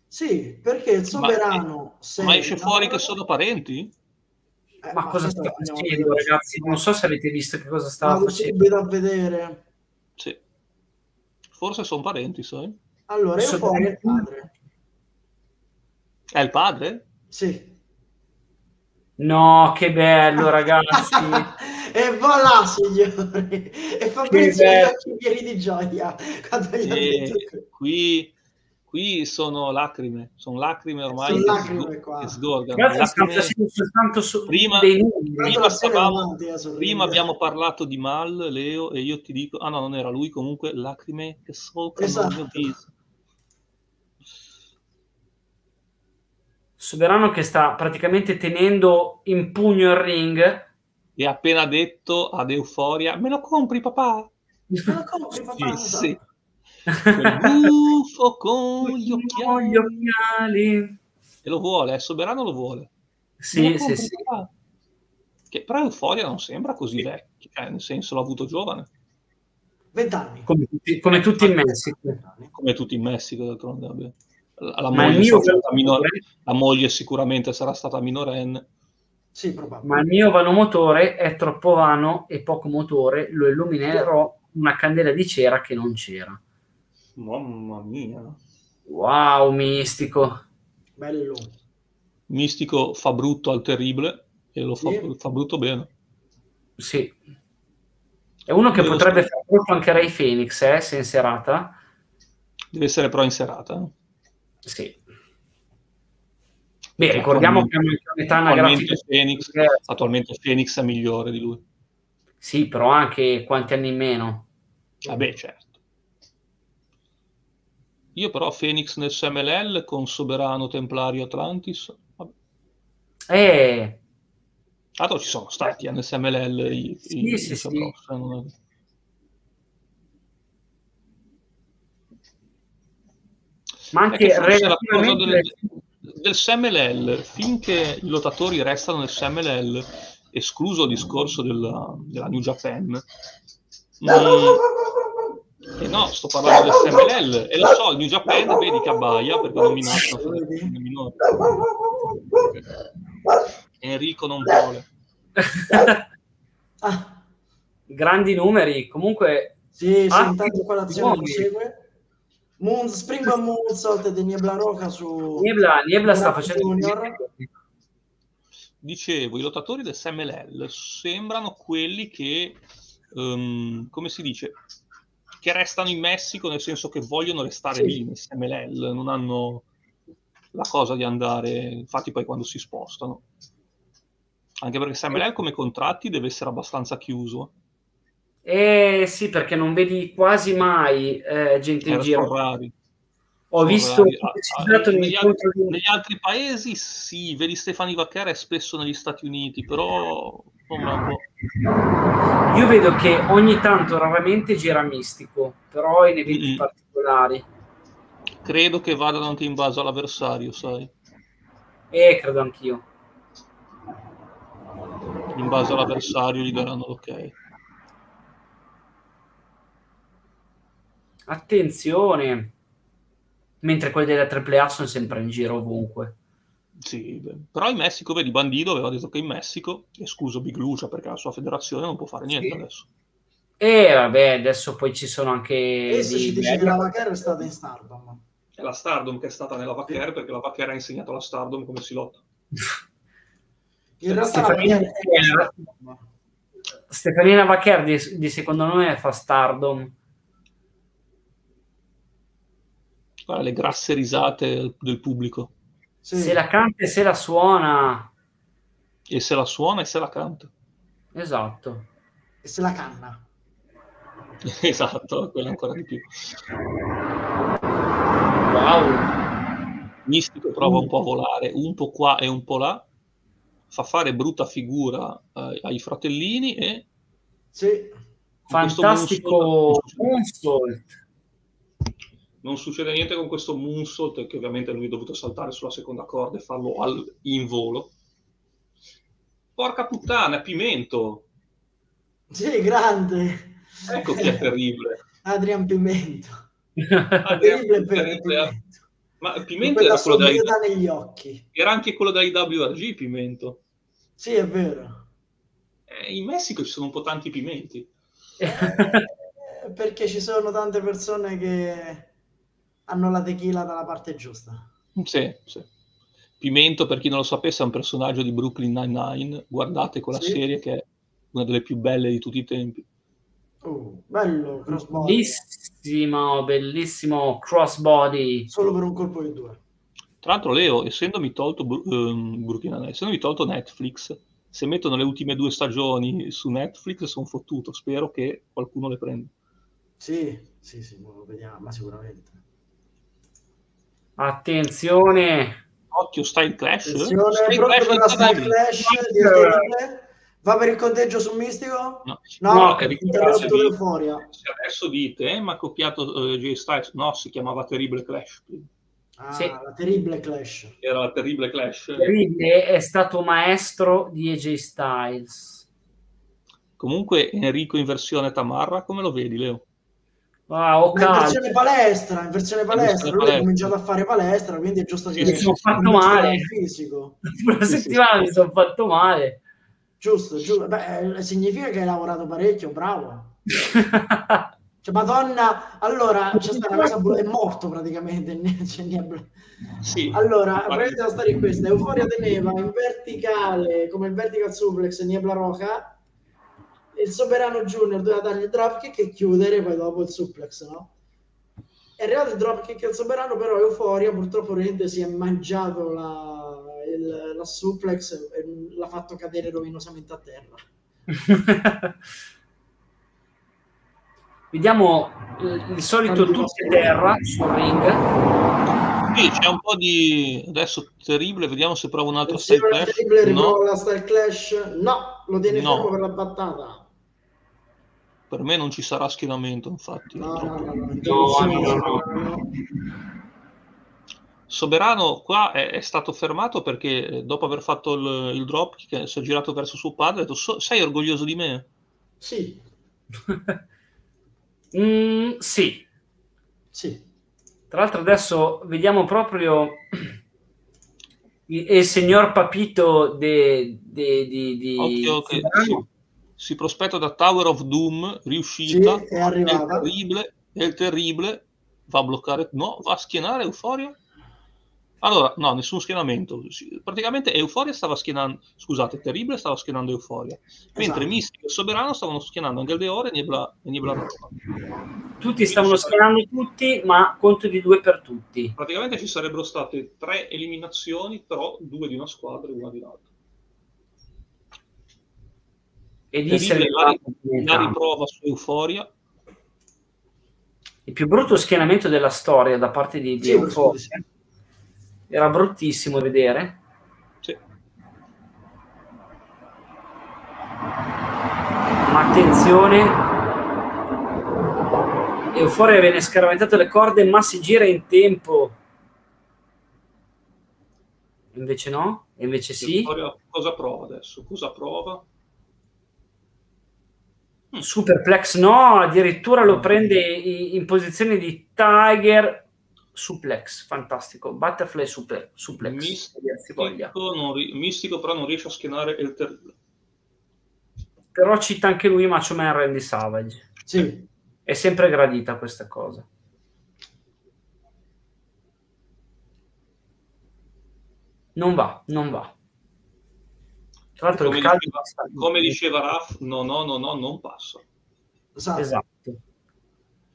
D: Sì, perché il Soberano... se-
C: Ma esce fuori che sono parenti?
D: Eh,
B: Ma cosa
D: aspetta,
B: sta facendo, ragazzi? Non so se avete visto che cosa stava
D: Vado
B: facendo.
D: subito a vedere.
C: Sì. Forse sono parenti, sai?
D: Allora,
B: So-
D: Euforia è il padre.
C: È il padre?
D: Sì.
B: No, che bello, ragazzi.
D: e voilà, signori. E
B: Che
D: ha gli occhi pieni di gioia quando gli ha
C: E
D: detto que-
C: qui, qui sono lacrime, sono lacrime ormai
D: Sono
C: che
D: lacrime
C: che sgorgano. Lacrime-
B: su
C: Prima- Prima stavamo- Prima abbiamo parlato di Mal, Leo, e io ti dico, ah no, non era lui, comunque lacrime che solcano
D: Esatto.
C: il mio viso.
B: Soberano che sta praticamente tenendo in pugno il ring.
C: E ha appena detto ad Euforia, me lo compri papà?
D: Me lo compri papà?
C: Sì, sì. Quel buffo con gli occhiali.
B: Gli occhiali.
C: E lo vuole, eh, Soberano lo vuole.
B: Sì,
C: lo
B: sì,
C: compri,
B: sì.
C: papà? Che però Euforia non sembra così vecchio, cioè, nel senso l'ha avuto giovane,
D: Vent'anni.
B: Come, tutti- come tutti in Messico.
C: Come tutti in Messico d'altronde. vabbè. La, la moglie
B: mio
C: sarà stata minor-
B: vanomotore,
C: la moglie sicuramente sarà stata minorenne.
D: Sì, probabile.
B: ma il mio vanomotore è troppo vano e poco motore, lo illuminerò una candela di cera che non c'era.
C: Mamma mia.
B: Wow, mistico.
D: Bello.
C: Mistico fa brutto al terribile e lo fa,
D: Sì.
C: fa brutto bene.
B: Sì. È uno che
C: Dello
B: potrebbe
C: stesso.
B: fare brutto anche Ray Phoenix, eh, se in serata.
C: Deve essere però in serata.
B: Sì. Beh, ricordiamo che un'età anagrafica.
C: Attualmente Phoenix,
B: diversa.
C: attualmente Phoenix è migliore di lui.
B: Sì, però anche quanti anni in meno.
C: Vabbè, certo. Io però Phoenix nel SMLL con Soberano Templario Atlantis. Vabbè.
B: Eh,
C: Tanto ci sono stati eh, nel SMLL i,
B: Sì,
C: i-
B: sì,
C: i
B: sì.
C: Eh,
B: ma anche relativamente...
C: del, del SMLL, finché i lottatori restano nel SMLL, escluso il discorso della, della New Japan, mm, e no, sto parlando del SMLL, e lo so, il New Japan vedi che abbaia perché non minaccia federazione minore. Enrico non vuole.
D: Ah,
B: grandi numeri. Comunque,
D: sì, sì,
B: Ah,
D: intanto qua l'azione
B: uomini.
D: Moon, Springboard Moonsault di Niebla Roca su...
B: Niebla, Niebla sta facendo...
D: Junior.
C: Dicevo, i lottatori del SMLL sembrano quelli che, ehm, come si dice, che restano in Messico nel senso che vogliono restare
D: Sì.
C: lì nel SMLL, non hanno la cosa di andare, infatti poi quando si spostano. Anche perché SMLL come contratti deve essere abbastanza chiuso.
B: Eh sì, perché non vedi quasi mai eh, gente in giro.
C: rari.
B: Ho
C: sono
B: visto
C: rari. Ah, ah, negli, altri,
B: di-
C: negli altri paesi sì, vedi Stefani Vaccare spesso negli Stati Uniti, però.
B: Io vedo che ogni tanto, raramente gira mistico, però in eventi
C: Mm-mm.
B: particolari.
C: credo che vadano anche in base all'avversario, sai.
B: E credo anch'io.
C: In base all'avversario gli daranno l'ok.
B: Attenzione! Mentre quelli della AAA sono sempre in giro ovunque.
C: Sì, beh. però in Messico, vedi, Bandido aveva detto che in Messico, escluso Big Lucia perché la sua federazione non può fare niente
B: Sì.
C: adesso.
B: E vabbè, adesso poi ci sono anche...
D: E se
B: dei
D: ci dice che la Vaquero è stata in Stardom.
C: È la Stardom che è stata nella Vaccare perché la Vaccare ha insegnato alla Stardom come si lotta.
D: In realtà Vaquero è.
B: Stefanina Vacher di, di secondo me fa Stardom.
C: Guarda le grasse risate del pubblico.
D: Sì.
B: Se la canta e se la suona.
C: E se la suona e se la canta.
B: Esatto.
D: E se la canna.
C: esatto, quello ancora di più.
B: Wow.
C: Mistico prova un po' a volare, un po' qua e un po' là, fa fare brutta figura eh, ai fratellini e
D: Sì.
B: Fantastico
C: moonsault-
B: moonsault.
C: Non succede niente con questo moonsault che ovviamente lui è dovuto saltare sulla seconda corda e farlo al- in volo. Porca puttana, Pimento!
D: Sì, grande.
C: Ecco chi è terribile.
D: Adrian Pimento.
C: Adrian
D: Terribile
C: Pimento.
D: Pimento.
C: Ma Pimento era, quello dai,
D: negli occhi.
C: era anche quello dai WRG, Pimento.
D: Sì, è vero.
C: Eh, in Messico ci sono un po' tanti pimenti.
D: Eh, perché ci sono tante persone che hanno la tequila dalla parte giusta.
C: Sì, sì. Pimento, per chi non lo sapesse, è un personaggio di Brooklyn Nine-Nine. Guardate quella
D: Sì.
C: serie che è una delle più belle di tutti i tempi.
D: Uh, bello crossbody.
B: bellissimo, bellissimo crossbody.
D: Solo per un colpo di due.
C: Tra l'altro, Leo, essendomi tolto Bru- ehm, Brooklyn Nine-Nine, essendomi tolto Netflix, se mettono le ultime due stagioni su Netflix sono fottuto. Spero che qualcuno le prenda.
D: Sì, sì, sì, lo vediamo, ma sicuramente.
B: Attenzione.
C: Occhio, Style Clash.
D: Attenzione,
C: Style Clash
D: per Style. Clash. Va per il conteggio su Mistico?
C: No,
D: No,
B: No,
C: è
D: interrotto l'euforia.
C: Se adesso dite, eh, ma ha copiato eh, Jay Styles, no, si chiamava Terrible Clash.
D: Ah,
B: Sì.
D: la terribile Clash.
C: Era la Terrible Clash.
B: Terribile è stato maestro di AJ Styles.
C: Comunque Enrico in versione Tamarra, come lo vedi, Leo?
B: Ah, o
D: Ma in versione palestra, in versione palestra, lui ha cominciato a fare palestra, quindi è giusto che
C: sì,
B: sono fatto male.
D: fisico.
B: Una settimana mi sono fatto male.
D: Giusto, giusto. Beh, eh, significa che hai lavorato parecchio, bravo. Cioè, Madonna, allora c'è stata cosa è morto praticamente. niente-
C: Sì.
D: Allora, praticamente la storia è questa: Euforia teneva in verticale come il vertical suplex Niebla Roca. Il Soberano Junior doveva dargli il dropkick e chiudere poi dopo il suplex, no? È arrivato il dropkick al Soberano, però Euforia purtroppo Red si è mangiato la, il- la suplex e l'ha fatto cadere rovinosamente a terra.
B: Vediamo il, solito tutti a terra sul ring.
C: Sì, c'è un po' di... Adesso terribile, vediamo se provo un altro Style Clash.
D: terribile,
C: No,
D: la Style Clash. No, lo tiene
C: No.
D: fermo per la battata.
C: Per me non ci sarà schienamento, infatti.
D: No, no, no, no,
B: No,
D: introduzione,
B: no, no,
D: no, no.
C: Soberano qua è, è stato fermato perché eh, dopo aver fatto il, il drop si è girato verso suo padre e ha detto "So- sei orgoglioso di me?
D: Sì,
B: Mm, sì.
D: sì.
B: Tra l'altro adesso vediamo proprio il, il signor Papito di, di
C: Occhio che
B: Soberano.
C: Si, prospetta da Tower of Doom, riuscita,
D: Sì, è
C: è il
D: arrivata.
C: terribile, è il terribile, va a bloccare, no, va a schienare Euforia? Allora, no, nessun schienamento. Praticamente Euforia stava schienando, scusate, Terribile stava schienando Euforia, mentre
D: Esatto.
C: Mystico e Soberano stavano schienando Angel Deore e Niebla, e Niebla Rossa.
B: Tutti stavano schierando tutti, ma conto di due per tutti.
C: Praticamente ci sarebbero state tre eliminazioni, però due di una squadra e una di l'altra.
B: E
C: Terribile la, la riprova su Euforia.
B: il più brutto schienamento della storia da parte di, di Euforia.
D: sì.
B: Era bruttissimo da vedere.
C: Sì.
B: Ma attenzione, Euforia viene scaraventato le corde, ma si gira in tempo. Invece no, invece sì.
C: Euforia cosa prova adesso? Cosa prova?
B: Superplex no, addirittura lo prende i- in posizione di Tiger suplex, fantastico. Butterfly super, suplex.
C: Mistico, non ri- Mistico però non riesce a schienare il terribile.
B: Però cita anche lui Macho Man Randy Savage.
D: Sì,
B: È sempre gradita questa cosa. Non va, non va. Tra l'altro
C: Come
B: il caldo
C: diceva, come diceva Raff, no, no, no, no, non passa.
D: esatto.
B: Esatto.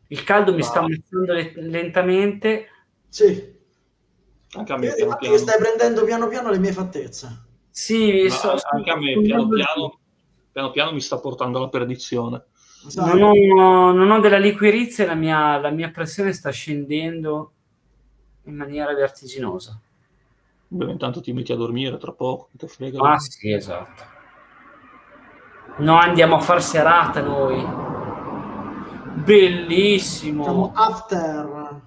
B: Il caldo mi
C: Va.
B: sta ammazzando le- lentamente.
D: Sì.
C: Anche a me,
D: Io
C: piano piano.
D: stai prendendo piano piano le mie fattezze.
B: Sì, sto-
C: anche a me, piano piano, piano piano mi sta portando alla perdizione.
D: Esatto.
B: Non ho, non ho della liquirizia e la mia, la mia pressione sta scendendo in maniera vertiginosa.
C: Beh, intanto ti metti a dormire tra poco, che te frega.
B: Ah, sì, esatto. No, andiamo a far serata noi. Bellissimo.
D: Siamo after.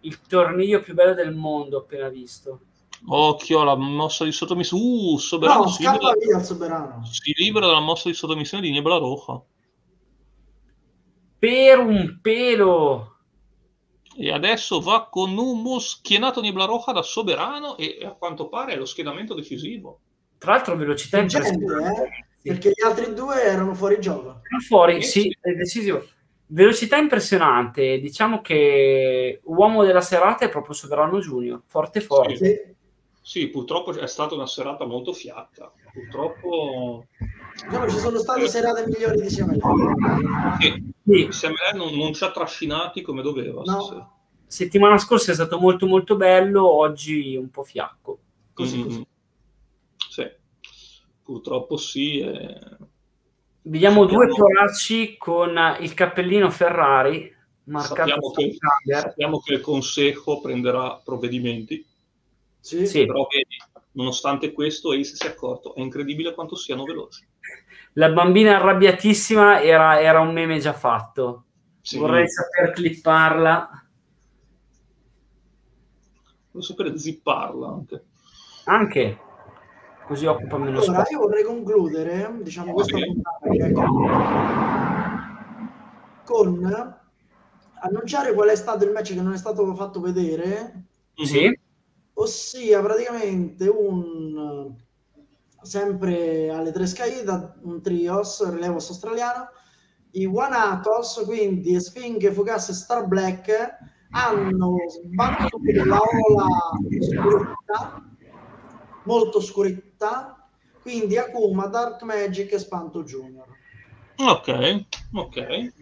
B: Il torneo più bello del mondo appena visto.
C: Occhio alla mossa di sottomissione. Uh, Soberano
D: No,
C: si,
D: scappa
C: libera,
D: via il soberano.
C: si libera dalla mossa di sottomissione di Nebula Roja.
B: Per un pelo.
C: E adesso va con un schienato Nebula Roja da Soberano e a quanto pare è lo schieramento decisivo.
B: Tra l'altro velocità
D: Gente,
B: impressionante.
D: eh? Perché gli altri due erano fuori gioco.
B: Fuori,
C: Eh,
B: sì,
C: sì.
B: è decisivo. Velocità impressionante. Diciamo che uomo della serata è proprio Soberano Junior. Forte forte.
C: Sì.
D: Sì.
C: Purtroppo è stata una serata molto fiacca. Purtroppo
D: Diciamo, ci sono state serate migliori di Siamele.
C: sì,
B: Sì,
C: SML non, non ci ha trascinati come doveva.
D: No.
C: stasera.
B: settimana scorsa è stato molto molto bello, oggi un po' fiacco.
D: Così,
C: Mm,
D: così.
C: Sì, purtroppo sì. eh.
B: Vediamo due
C: Sappiamo-
B: poracci con il cappellino Ferrari marcato
C: Sappiamo che, sappiamo che il Consejo prenderà provvedimenti.
D: Sì.
B: Sì.
C: Però vedi, nonostante questo, Ace si è accorto. È incredibile quanto siano veloci.
B: La bambina arrabbiatissima era, era un meme già fatto.
C: Sì,
B: Vorrei saper clipparla.
C: Devo sapere zipparla anche.
B: Anche. Così occupa meno
D: Allora,
B: spazio.
D: io vorrei concludere, diciamo, questa
C: Ok.
D: puntata è con annunciare qual è stato il match che non è stato fatto vedere.
B: Sì.
D: Ossia praticamente un sempre alle tre scagliate, un trios, rilevos australiano, i Wanatos, quindi Sphinx, Fugas e Star Black, hanno sbattuto la ola scuretta, molto scuretta, quindi Akuma, Dark Magic e Spanto Junior.
C: Ok, ok.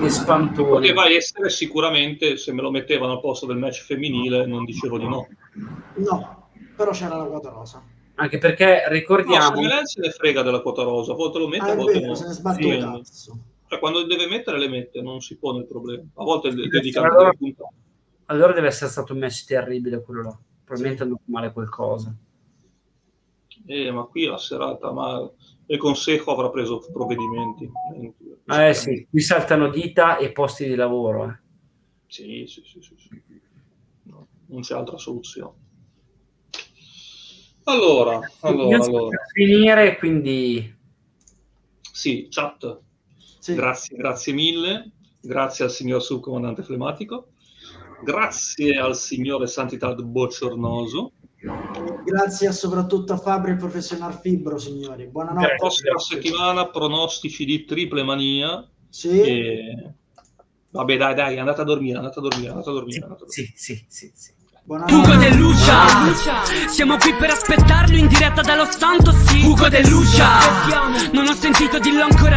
B: Che spantone.
C: Poteva essere sicuramente, se me lo mettevano al posto del match femminile, non dicevo di no.
D: No, però c'era la quota rosa.
B: Anche perché
C: No,
B: ricordiamo,
C: se lei se ne frega della quota rosa, a volte lo mette,
D: Ah,
C: a
D: è
C: volte
D: vero,
C: no.
D: se ne sbatte
C: Sì.
D: un cazzo.
C: Cioè, quando deve mettere, le mette, non si pone il problema. A volte
B: Sì,
C: dedica
B: allora- allora deve essere stato un match terribile quello là. Probabilmente hanno fatto male qualcosa.
C: Eh, ma qui la serata, ma il Consejo avrà preso provvedimenti.
B: Eh sì, qui saltano dita e posti di lavoro. eh.
C: Sì, sì, sì, sì, sì. No, non c'è altra soluzione. Allora, allora, allora.
B: finire, quindi
C: Sì, chat.
D: Sì.
C: Grazie, grazie mille. Grazie al signor subcomandante flematico. Grazie al signore Santità Bocciornoso.
D: Grazie soprattutto a Fabri e il professional Fibro, signori. Buonanotte.
B: Grazie.
C: Prossima settimana pronostici di triple mania.
D: Sì.
C: E... Vabbè, dai, dai, andate a dormire, andate a dormire, andate a dormire. Andate a dormire.
B: sì, sì, sì, sì.
D: Buonanotte.
A: Ugo De Lucia Siamo qui per aspettarlo in diretta dallo Santo sì Ugo De Lucia Non ho sentito dirlo ancora